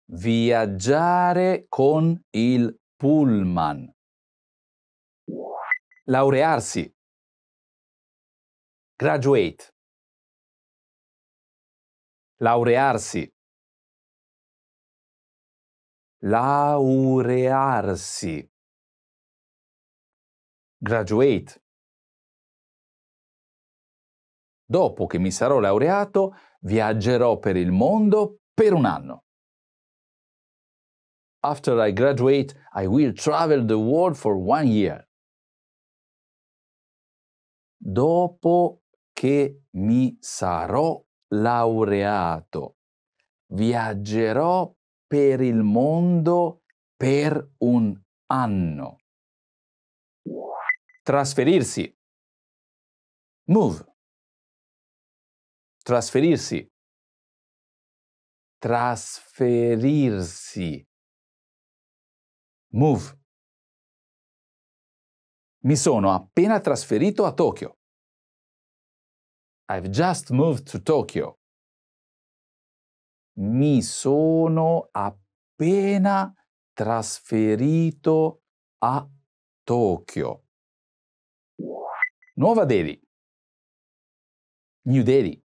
Viaggiare con il pullman. Laurearsi. Graduate. Laurearsi. Laurearsi. Graduate. Dopo che mi sarò laureato, viaggerò per il mondo per un anno. After I graduate, I will travel the world for one year. Dopo che mi sarò laureato, viaggerò per il mondo per un anno. Trasferirsi. Move. Trasferirsi. Trasferirsi. Move. Mi sono appena trasferito a Tokyo. I've just moved to Tokyo. Mi sono appena trasferito a Tokyo. Nuova Delhi. New Delhi.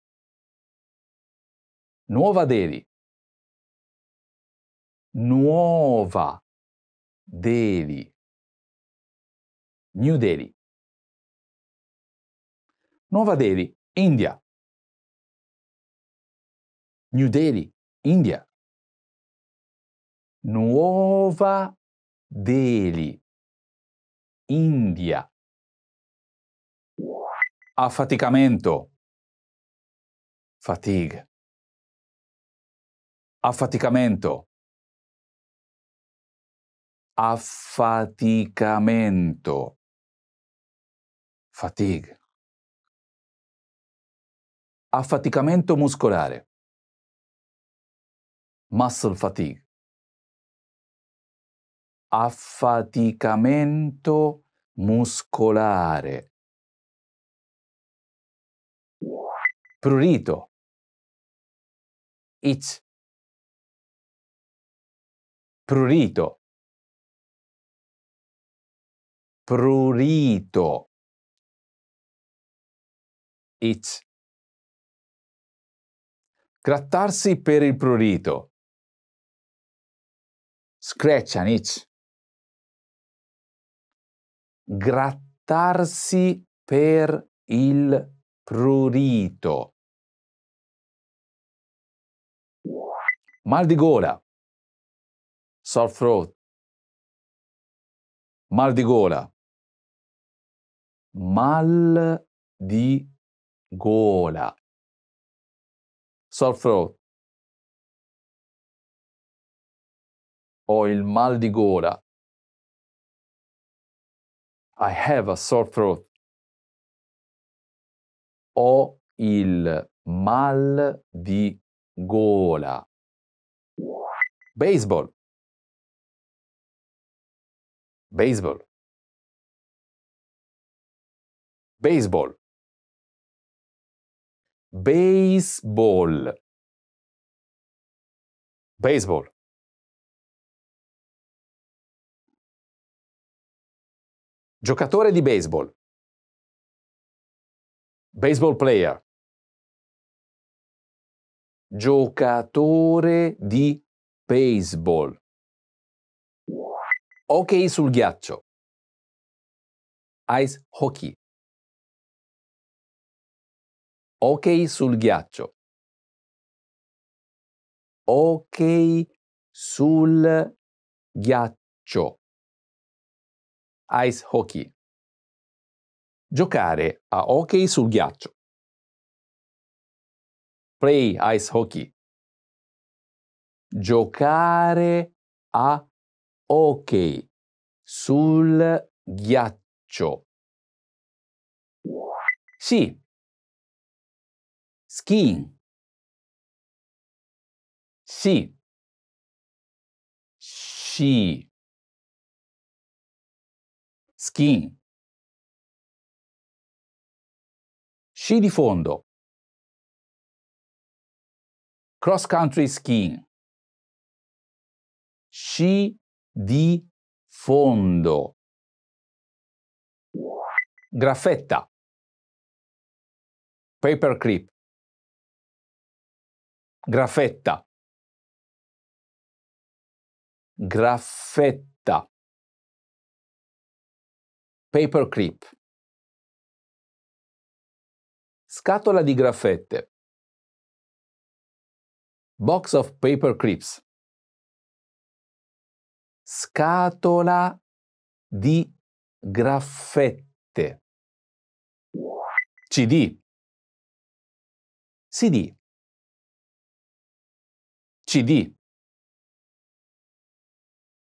Nuova Delhi. Nuova Delhi. New Delhi. Nuova Delhi, India. New Delhi, India. Nuova Delhi, India. Affaticamento. Fatigue. Affaticamento. Affaticamento. Fatigue. Affaticamento muscolare muscle fatigue, affaticamento muscolare, prurito, itch, prurito, prurito, It. grattarsi per il prurito, Scratch an itch. Grattarsi per il prurito. Mal di gola. Sore throat. Mal di gola. Mal di gola. Sore throat. Ho il mal di gola. I have a sore throat. Ho il mal di gola. Baseball. Baseball. Baseball. Baseball. Baseball. Giocatore di baseball. Baseball player. Giocatore di baseball. Hockey sul ghiaccio. Ice hockey. Hockey sul ghiaccio. Hockey sul ghiaccio. Ice hockey. Giocare a hockey sul ghiaccio. Play ice hockey. Giocare a hockey sul ghiaccio. Sì. Skiing. Sì. Sci. Skiing. Sci di fondo. Cross country skiing. Sci di fondo. Graffetta. Paperclip. Graffetta. Graffetta. Paperclip. Scatola di graffette. Box of paper clips. Scatola di graffette. CD. CD. CD.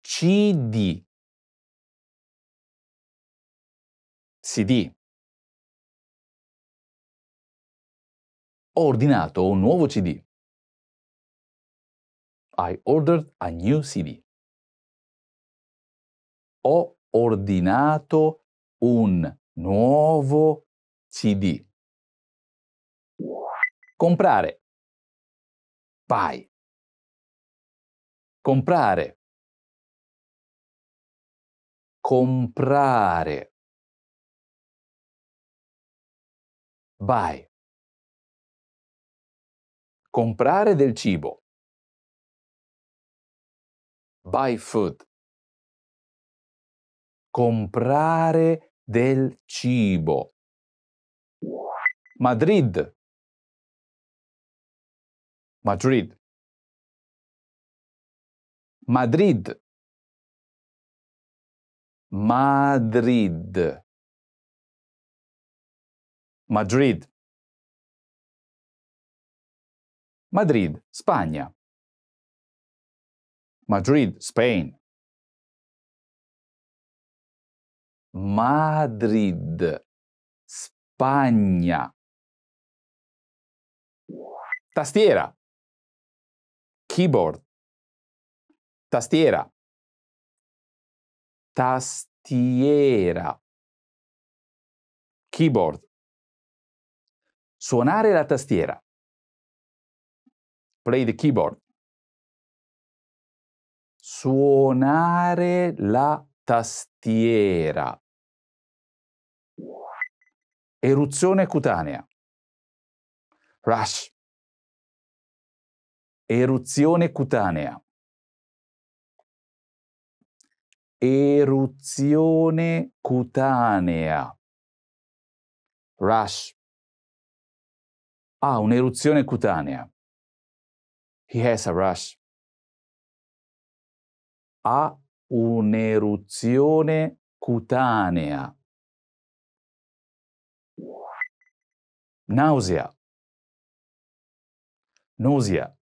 CD. CD. Ho ordinato un nuovo CD. I ordered a new CD. Ho ordinato un nuovo CD. Comprare. Buy. Comprare. Comprare. Buy. Comprare del cibo. Buy food. Comprare del cibo. Madrid. Madrid. Madrid. Madrid. Madrid. Madrid, Spagna. Madrid, Spain. Madrid, Spagna. Tastiera. Keyboard. Tastiera. Tastiera. Keyboard. Suonare la tastiera. Play the keyboard. Suonare la tastiera. Eruzione cutanea. Rash. Eruzione cutanea. Eruzione cutanea. Rash. Ha un'eruzione cutanea. He has a rash. Ha un'eruzione cutanea. Nausea. Nausea.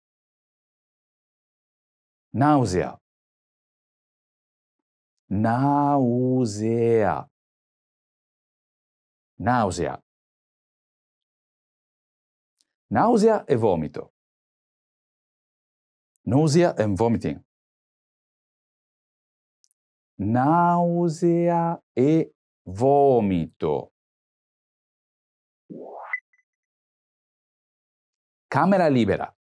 Nausea. Nausea. Nausea. Nausea e vomito. Nausea and vomiting. Nausea e vomito. Camera libera.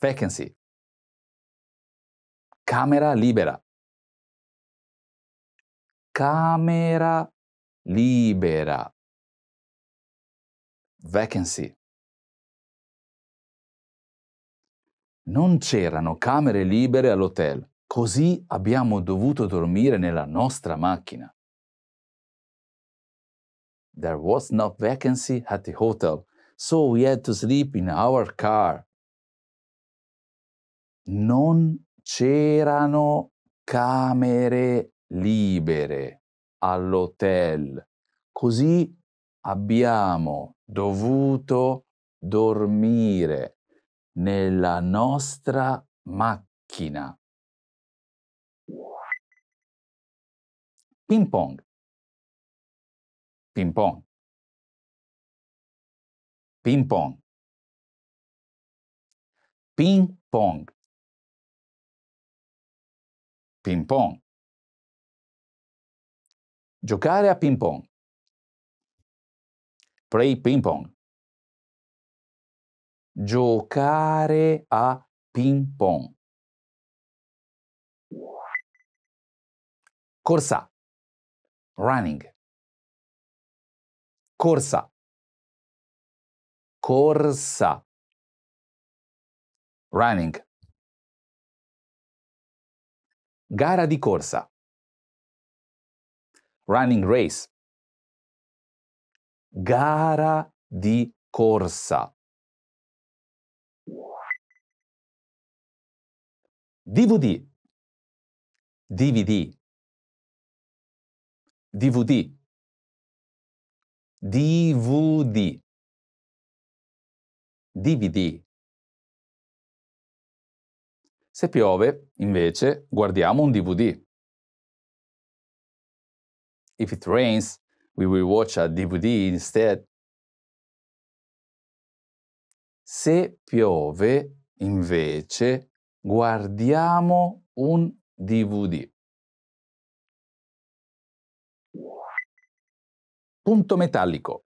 Vacancy. Camera libera. Camera libera. Vacancy. Non c'erano camere libere all'hotel, così abbiamo dovuto dormire nella nostra macchina. There was no vacancy at the hotel, so we had to sleep in our car. Non c'erano camere libere all'hotel, così abbiamo dovuto dormire nella nostra macchina. Ping pong. Ping pong. Ping pong. Ping pong. Ping pong. Giocare a ping pong. Play ping pong. Giocare a ping pong. Corsa. Running. Corsa. Corsa. Running. Gara di corsa. Running race. Gara di corsa. DVD. DVD. DVD. DVD. DVD. Se piove, invece, guardiamo un DVD. If it rains, we will watch a DVD instead. Se piove, invece, guardiamo un DVD. Punto metallico.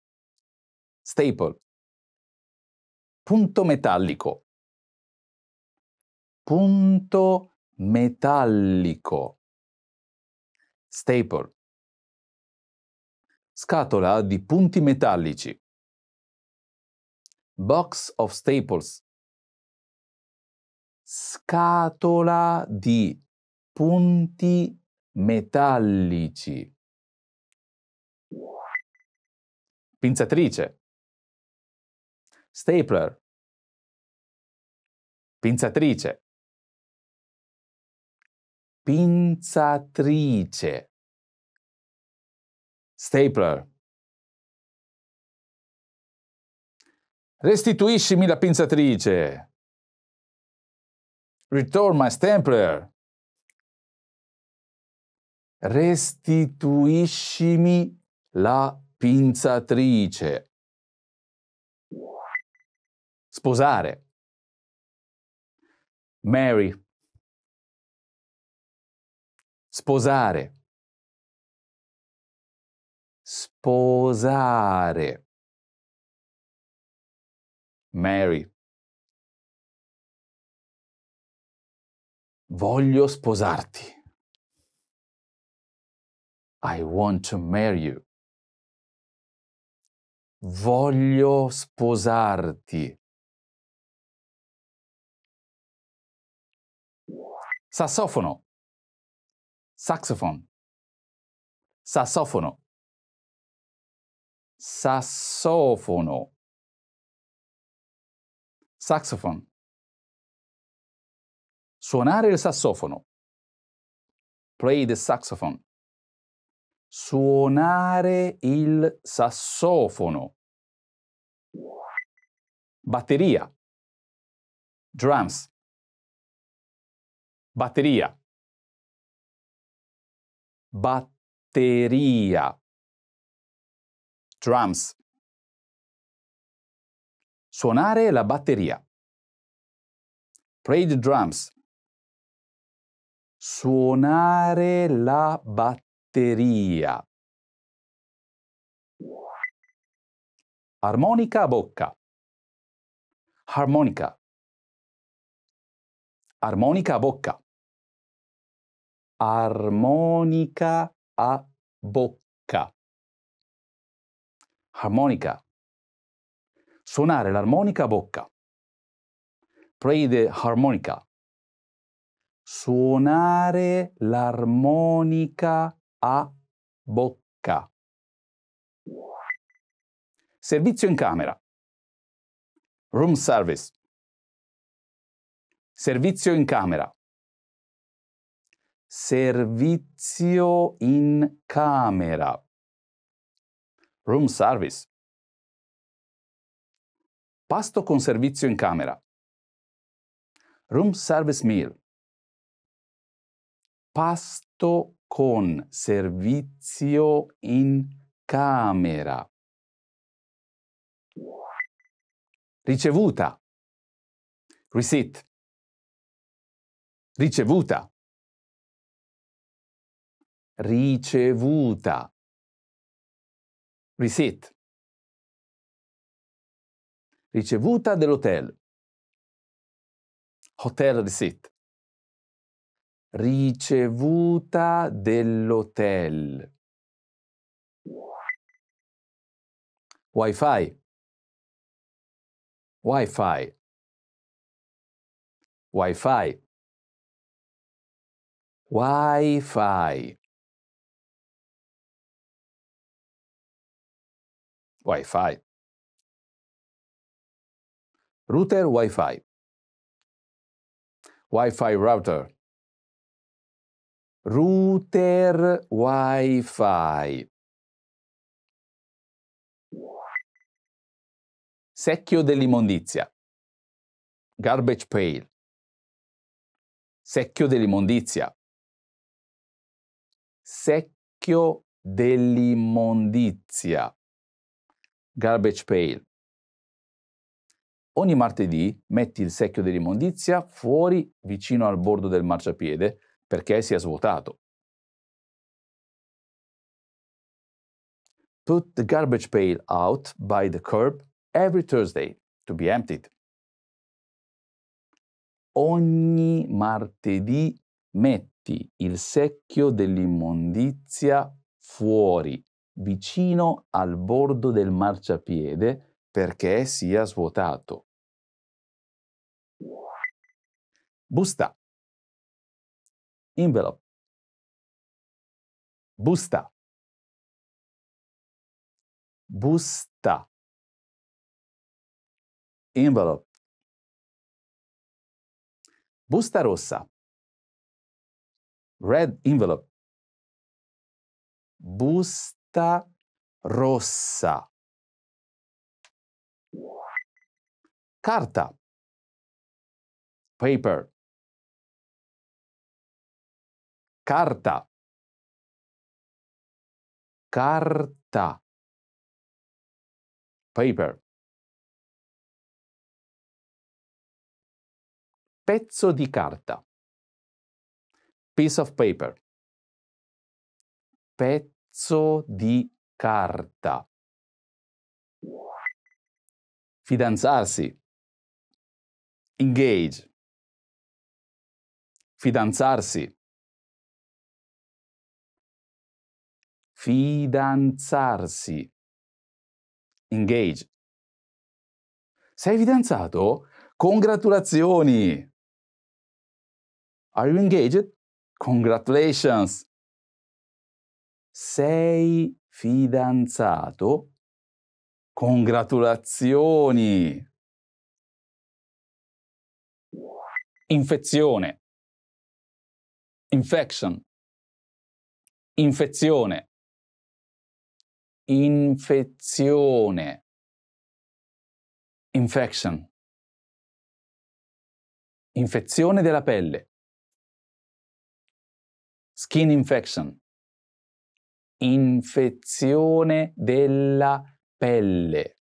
Staple. Punto metallico. Punto metallico. Staple. Scatola di punti metallici. Box of staples scatola di punti metallici. Pinzatrice. Stapler. Pinzatrice. Pinzatrice. Stapler. Restituiscimi la pinzatrice. Return my stapler. Restituiscimi la pinzatrice. Sposare. Mary. Sposare. Sposare. Mary. Voglio sposarti. I want to marry you. Voglio sposarti. Sassofono. Saxophone. Sassofono. Sassofono. Saxophone. Suonare il sassofono. Play the saxophone. Suonare il sassofono. Batteria. Drums. Batteria. Batteria. Drums. Suonare la batteria. Play the drums. Suonare la batteria. Armonica a bocca. Harmonica. Armonica a bocca. Armonica a bocca. Armonica. Suonare l'armonica a bocca. Play the harmonica. Suonare l'armonica a bocca. Servizio in camera. Room service. Servizio in camera. Servizio in camera. Room service. Pasto con servizio in camera. Room service meal. Pasto con servizio in camera. Ricevuta. Receipt. Ricevuta. Ricevuta. Receipt. Ricevuta dell'hotel. Hotel receipt. Ricevuta dell'hotel. Wi-Fi. Wi-Fi. Wi-Fi. Wi-Fi. Wi-Fi. Router Wi-Fi. Wi-Fi router. Router Wi-Fi. Secchio dell'immondizia. Garbage pail. Secchio dell'immondizia. Secchio dell'immondizia. Garbage pail. Ogni martedì metti il secchio dell'immondizia fuori vicino al bordo del marciapiede perché sia svuotato. Put the garbage pail out by the curb every Thursday to be emptied. Ogni martedì metti il secchio dell'immondizia fuori, vicino al bordo del marciapiede perché sia svuotato. Busta. Envelope. Busta. Busta. Envelope. Busta rossa. Red envelope. Busta rossa. Carta. Paper. Carta. Carta. Paper. Pezzo di carta. Piece of paper. Pezzo di carta. Fidanzarsi. Engage. Fidanzarsi. Fidanzarsi. engage. Sei fidanzato? Congratulazioni! Are you engaged? Congratulations! Sei fidanzato? Congratulazioni! Infezione. Infection. Infezione. Infezione. Infection. Infezione della pelle. Skin infection. Infezione della pelle.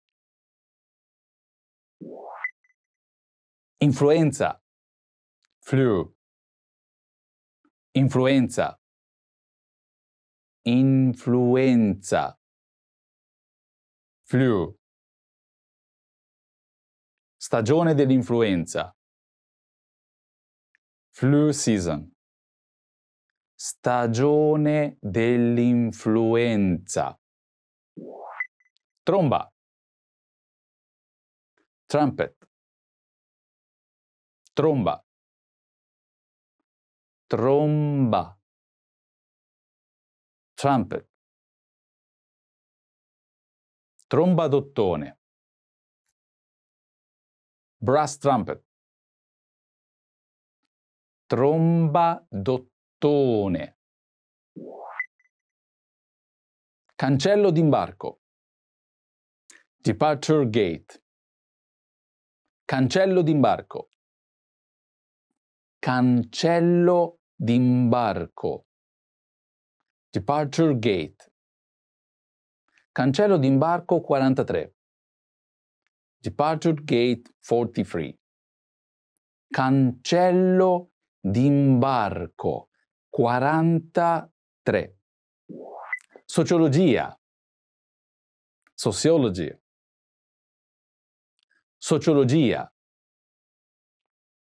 Influenza. Flu. Influenza. Influenza. Flu. Stagione dell'influenza. Flu season. Stagione dell'influenza. Tromba. Trumpet. Tromba. Tromba. Trumpet. Tromba d'ottone. Brass trumpet. Tromba d'ottone. Cancello d'imbarco. Departure gate. Cancello d'imbarco. Cancello d'imbarco. Departure gate. Cancello d'imbarco 43. Departure gate 43. Cancello d'imbarco 43. Sociologia. Sociology. Sociologia.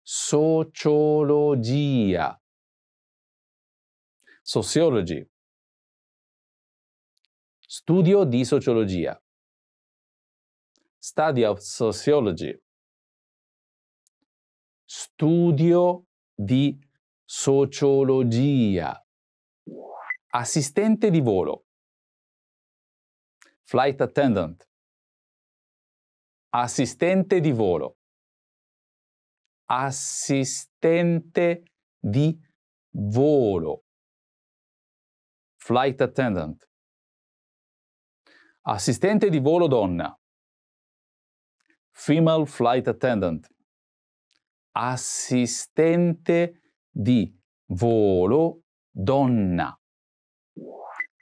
Sociologia. Sociology. Studio di sociologia. Study of sociology. Studio di sociologia. Assistente di volo. Flight attendant. Assistente di volo. Assistente di volo. Flight attendant. Assistente di volo donna. Female flight attendant. Assistente di volo donna.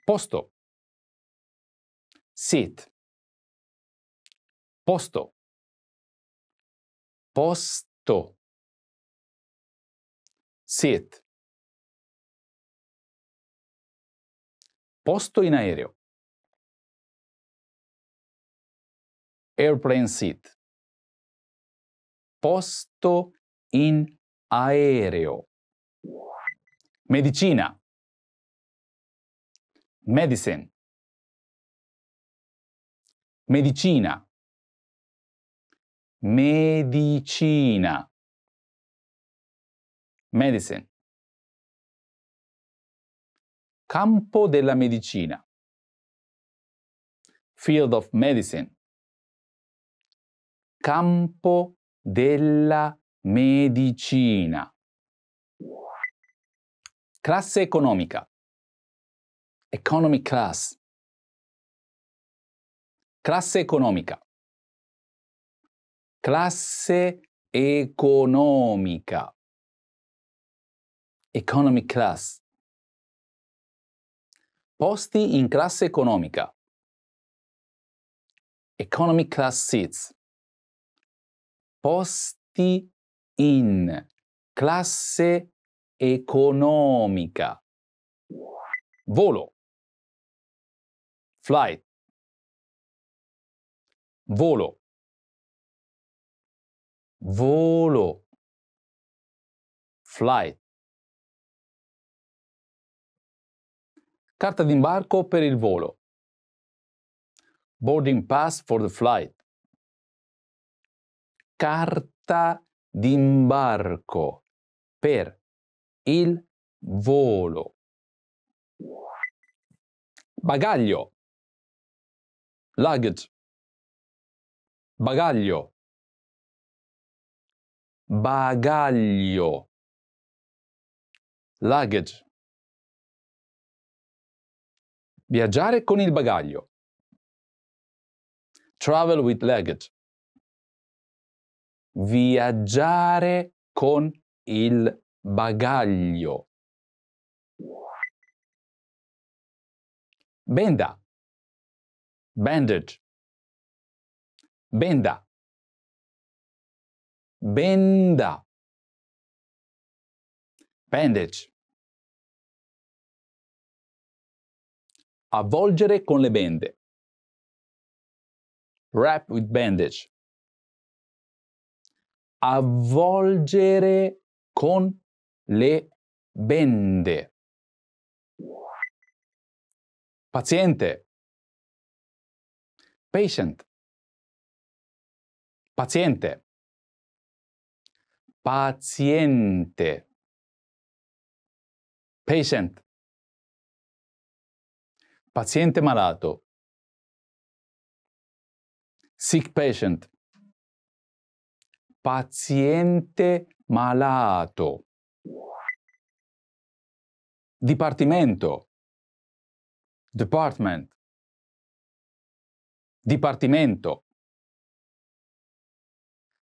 Posto. Seat. Posto. Posto. Seat. Posto in aereo. Airplane seat. Posto in aereo. Medicina. Medicine. Medicina. Medicina. Medicine. Campo della medicina. Field of medicine. Campo della medicina. Classe economica. Economy class. Classe economica. Classe economica. Economy class. Posti in classe economica. Economy class seats. Posti in classe economica. Volo. Flight. Volo. Volo. Flight. Carta d'imbarco per il volo. Boarding pass for the flight. Carta d'imbarco per il volo. Bagaglio. Luggage. Bagaglio. Bagaglio. Luggage. Viaggiare con il bagaglio. Travel with luggage. Viaggiare con il bagaglio. Benda. Bandage. Benda. Benda. Bandage. Avvolgere con le bende. Wrap with bandage. Avvolgere con le bende. Paziente. Patient. Paziente. Paziente. Patient. Paziente malato. Sick patient. Paziente malato. Dipartimento. Department. Dipartimento.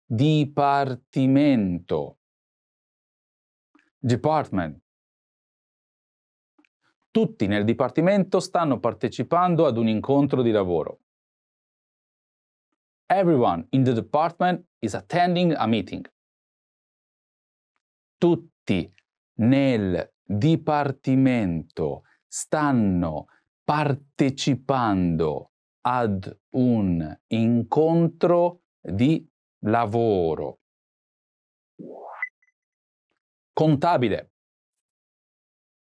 Dipartimento. Department. Tutti nel dipartimento stanno partecipando ad un incontro di lavoro. Everyone in the department is attending a meeting. Tutti nel dipartimento stanno partecipando ad un incontro di lavoro. Contabile.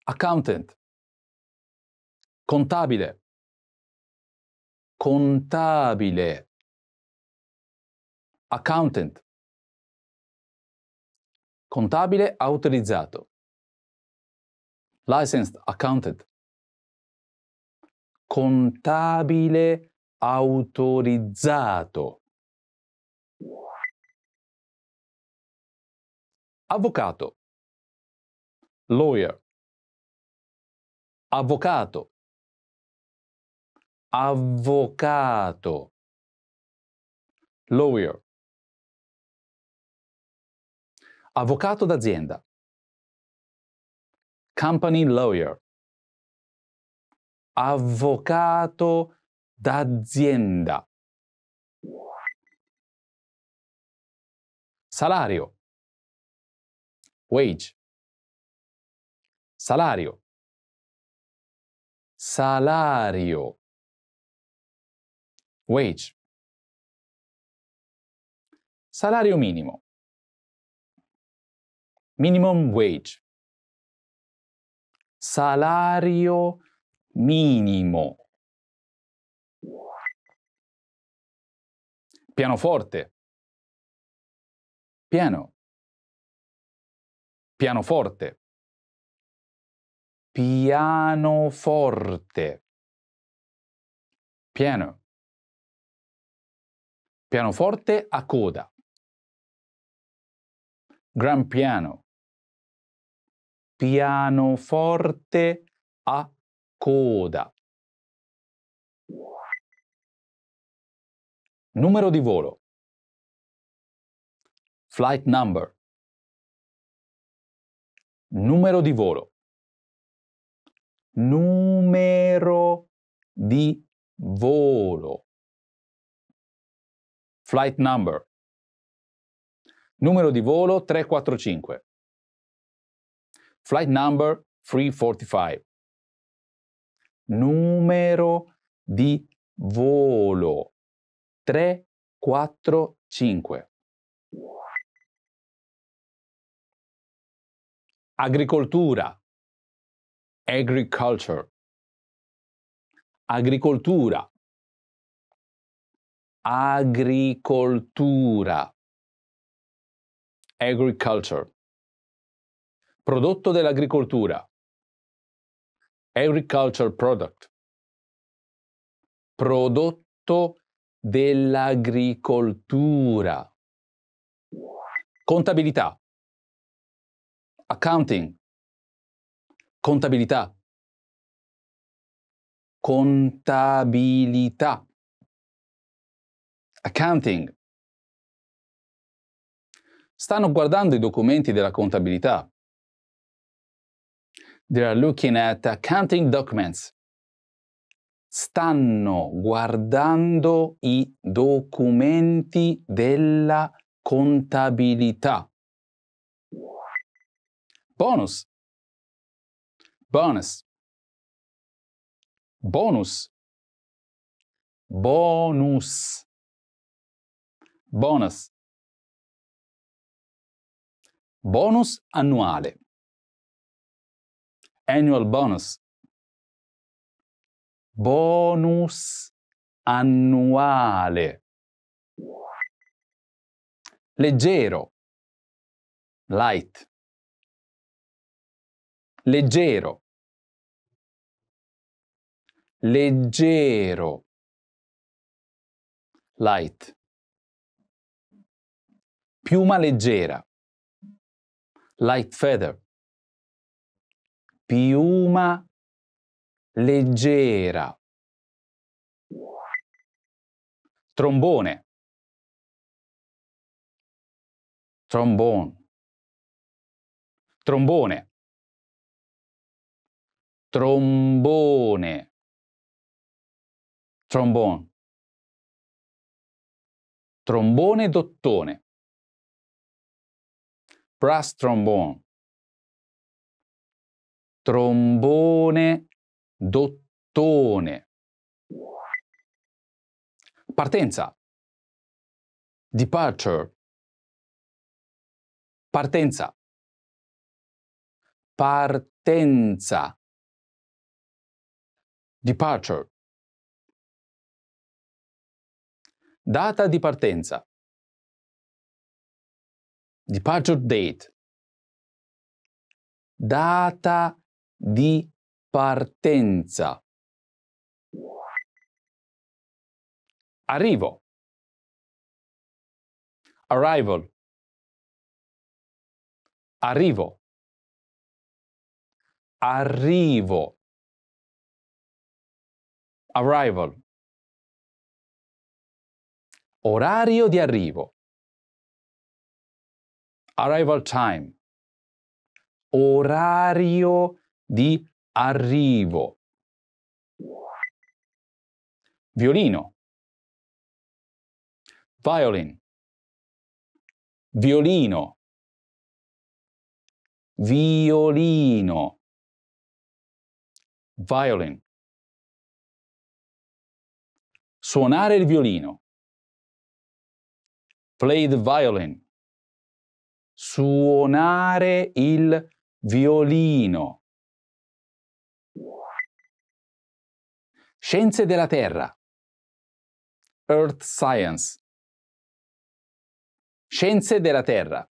Accountant. Contabile. Contabile. Accountant. Contabile autorizzato. Licensed accountant. Contabile autorizzato. Avvocato. Lawyer. Avvocato. Avvocato. Lawyer. Avvocato d'azienda. Company lawyer. Avvocato d'azienda. Salario. Wage. Salario. Salario. Wage. Salario minimo. Minimum wage. Salario minimo. Pianoforte. Piano. Pianoforte. Pianoforte. Piano. Pianoforte a coda. Gran piano. Pianoforte a coda. Numero di volo. Flight number. Numero di volo. Numero di volo. Flight number. Numero di volo 345. Flight number 345. Numero di volo 345. Agricoltura. Agriculture. Agricoltura. agricoltura, agriculture, prodotto dell'agricoltura, agriculture product, prodotto dell'agricoltura, contabilità, accounting, contabilità, contabilità, accounting. Stanno guardando i documenti della contabilità. They are looking at accounting documents. Stanno guardando i documenti della contabilità. Bonus. Bonus. Bonus. Bonus. Bonus. Bonus annuale. Annual bonus. Bonus annuale. Leggero. Light. Leggero. Leggero. Light. Piuma leggera. Light feather. Piuma leggera. Trombone. Trombone. Trombone. Trombone. Trombone. Trombone dottone. Brass trombone. Trombone dottone. Partenza. Departure. Partenza. Partenza. Departure. Data di partenza. Departure date. Data di partenza. Arrivo. Arrival. Arrivo. Arrivo. Arrival. Orario di arrivo. Arrival time. Orario di arrivo. Violino. Violin. Violino. Violino. Violin. Suonare il violino. Play the violin. Suonare il violino. Scienze della Terra. Earth Science. Scienze della Terra.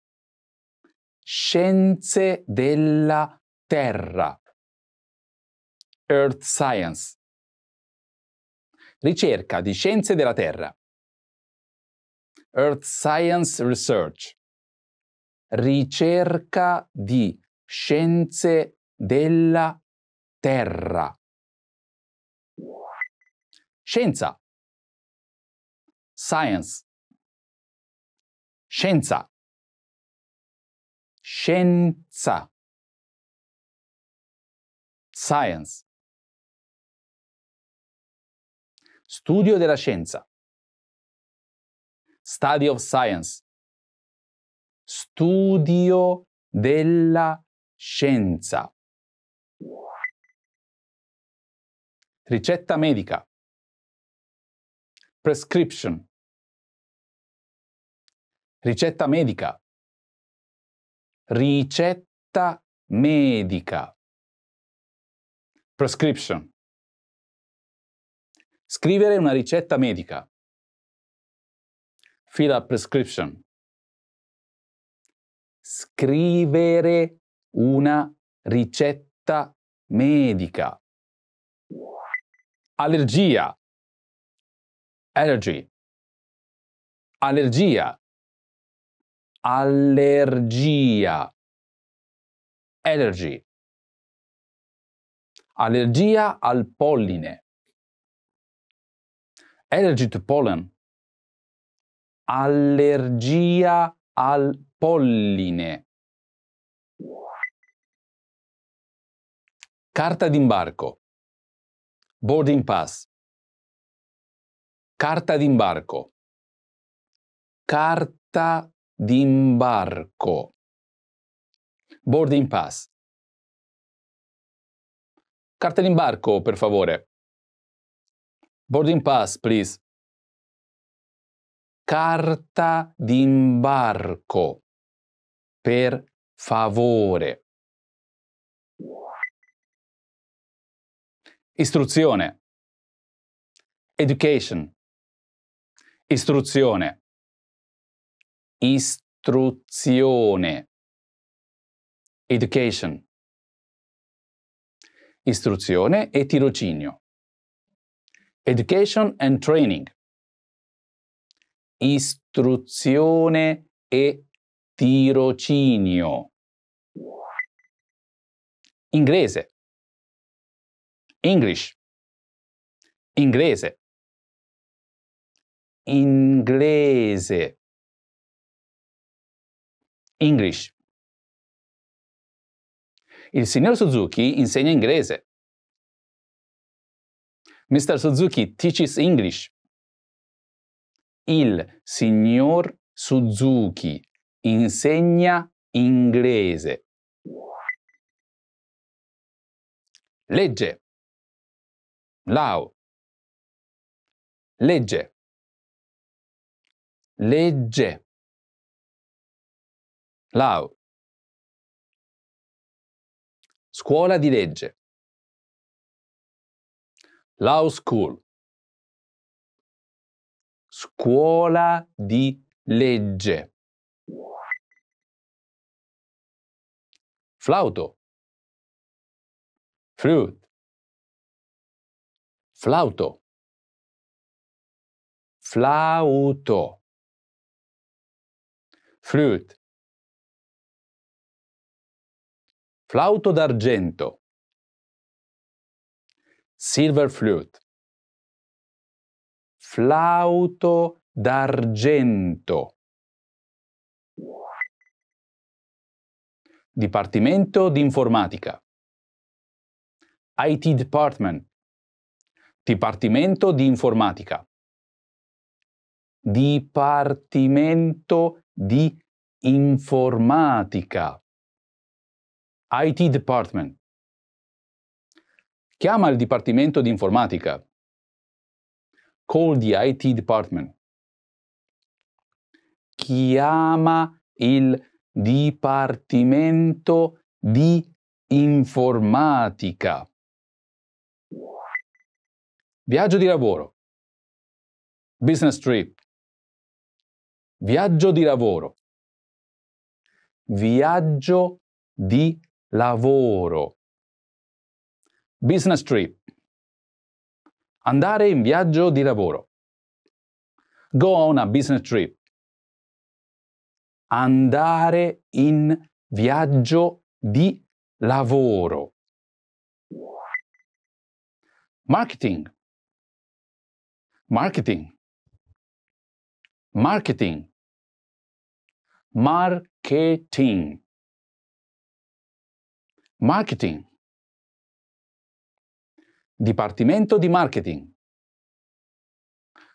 Scienze della Terra. Earth Science. Ricerca di scienze della Terra. Earth Science Research. Ricerca di scienze della Terra. Scienza. Science. Scienza. Scienza. Science. Studio della scienza. Study of science. Studio della scienza. Ricetta medica. Prescription. Ricetta medica. Ricetta medica. Prescription. Scrivere una ricetta medica. Fill a prescription. Scrivere una ricetta medica. Allergia. Allergy. Allergia. Allergia. Allergy. Allergia al polline. Allergy to pollen. Allergia al polline. Carta d'imbarco. Boarding pass. Carta d'imbarco. Carta d'imbarco. Boarding pass. Carta d'imbarco, per favore. Boarding pass, please. Carta d'imbarco. Per favore. Istruzione. Education. Istruzione. Istruzione. Education. Istruzione e tirocinio. Education and training. Istruzione e tirocinio. Inglese. English. Inglese. Inglese. English. Il signor Suzuki insegna inglese. Mr. Suzuki teaches English. Il signor Suzuki insegna inglese. Legge. Law. Legge. Legge. Law. Scuola di legge. Law School. Scuola di legge. Flauto. Flute. Flauto. Flauto. Flute. Flauto d'argento. Silver flute. Flauto d'argento. Dipartimento di informatica. IT Department. Dipartimento di informatica. Dipartimento di informatica. IT Department. Chiama il Dipartimento di Informatica. Call the IT Department. Chiama il Dipartimento di Informatica. Viaggio di lavoro. Business trip. Viaggio di lavoro. Viaggio di lavoro. Business trip. Andare in viaggio di lavoro. Go on a business trip. Andare in viaggio di lavoro. Marketing. Marketing. Marketing. Marketing. Marketing. Dipartimento di Marketing.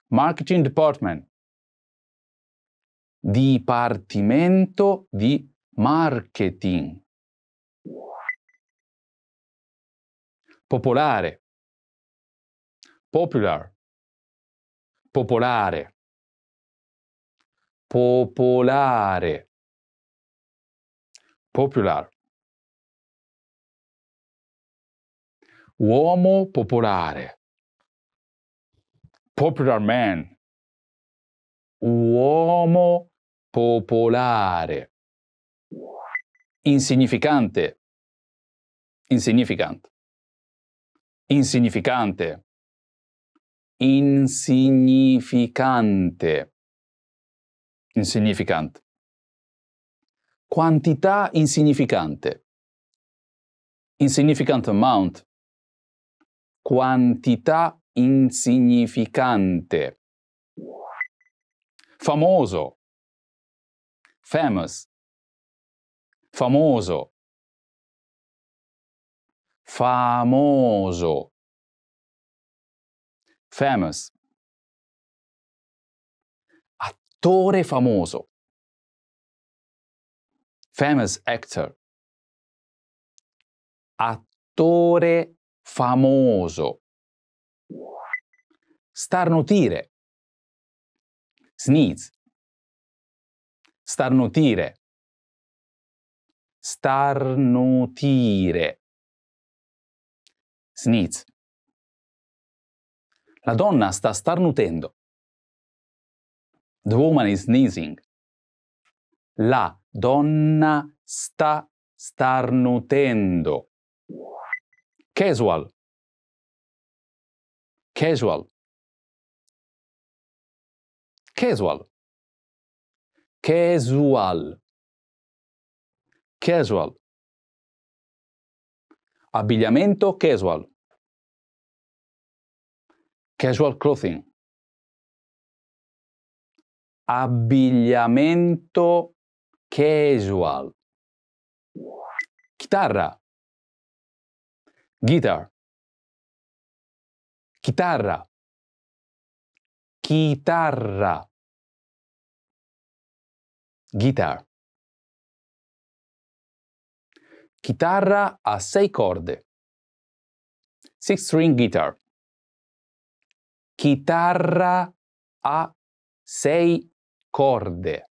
Marketing Department. Dipartimento di Marketing. Popolare. Popular. Popolare. Popolare. Popular. Uomo popolare. Popular man. uomo popolare. Insignificante. Insignificant. Insignificante. Insignificante. Insignificante. Quantità insignificante. Insignificant amount. Quantità insignificante. Famoso. Famous. Famoso. Famoso. Famous. Attore famoso. Famous actor. Attore famoso. Starnutire. Sneeze. Starnutire. Starnutire. Sneeze. La donna sta starnutendo. The woman is sneezing. La donna sta starnutendo. Casual. Casual. Casual. Casual. Casual. Abbigliamento casual. Casual clothing. Abbigliamento casual. Chitarra. Guitar. Chitarra. Chitarra. Guitar. Chitarra a sei corde. Six string guitar. Chitarra a sei corde.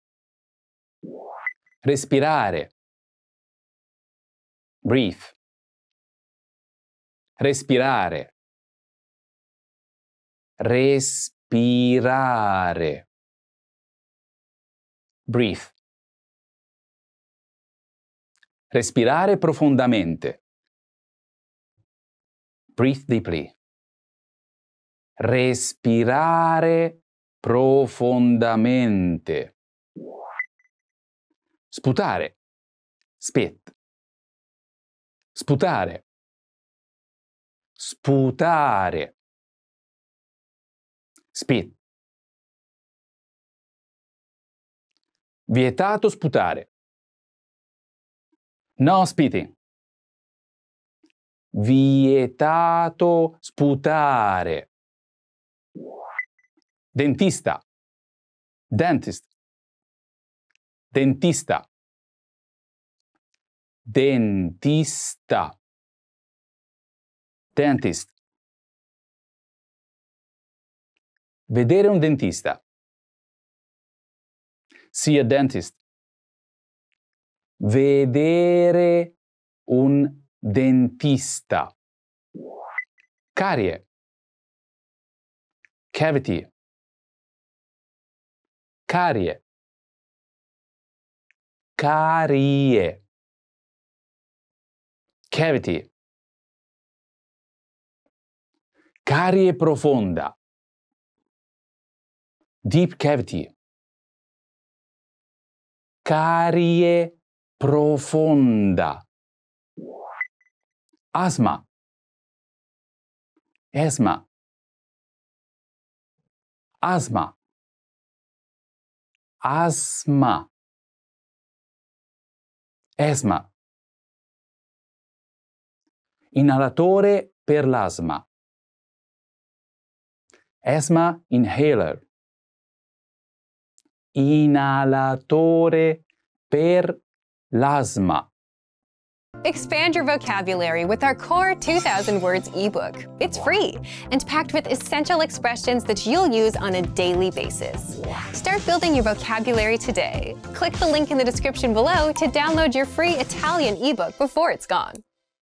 Respirare. Breathe. Respirare. Respirare. Breathe. Respirare profondamente. Breathe deeply. Respirare profondamente. Sputare. Spit. Sputare. Sputare. Spit. Vietato sputare. No spitting. Vietato sputare. Dentista. Dentist. Dentista. Dentista. Dentist. Vedere un dentista. See a dentist. Vedere un dentista. Carie. Cavity. Carie. Carie. Cavity. Carie profonda. Deep cavity. Carie profonda. Asma. Asma. Asma. Asma. Asma. Inalatore per l'asma. Asma inhaler. Inalatore per l'asma. Expand your vocabulary with our Core 2000 Words ebook. It's free and packed with essential expressions that you'll use on a daily basis. Start building your vocabulary today. Click the link in the description below to download your free Italian ebook before it's gone.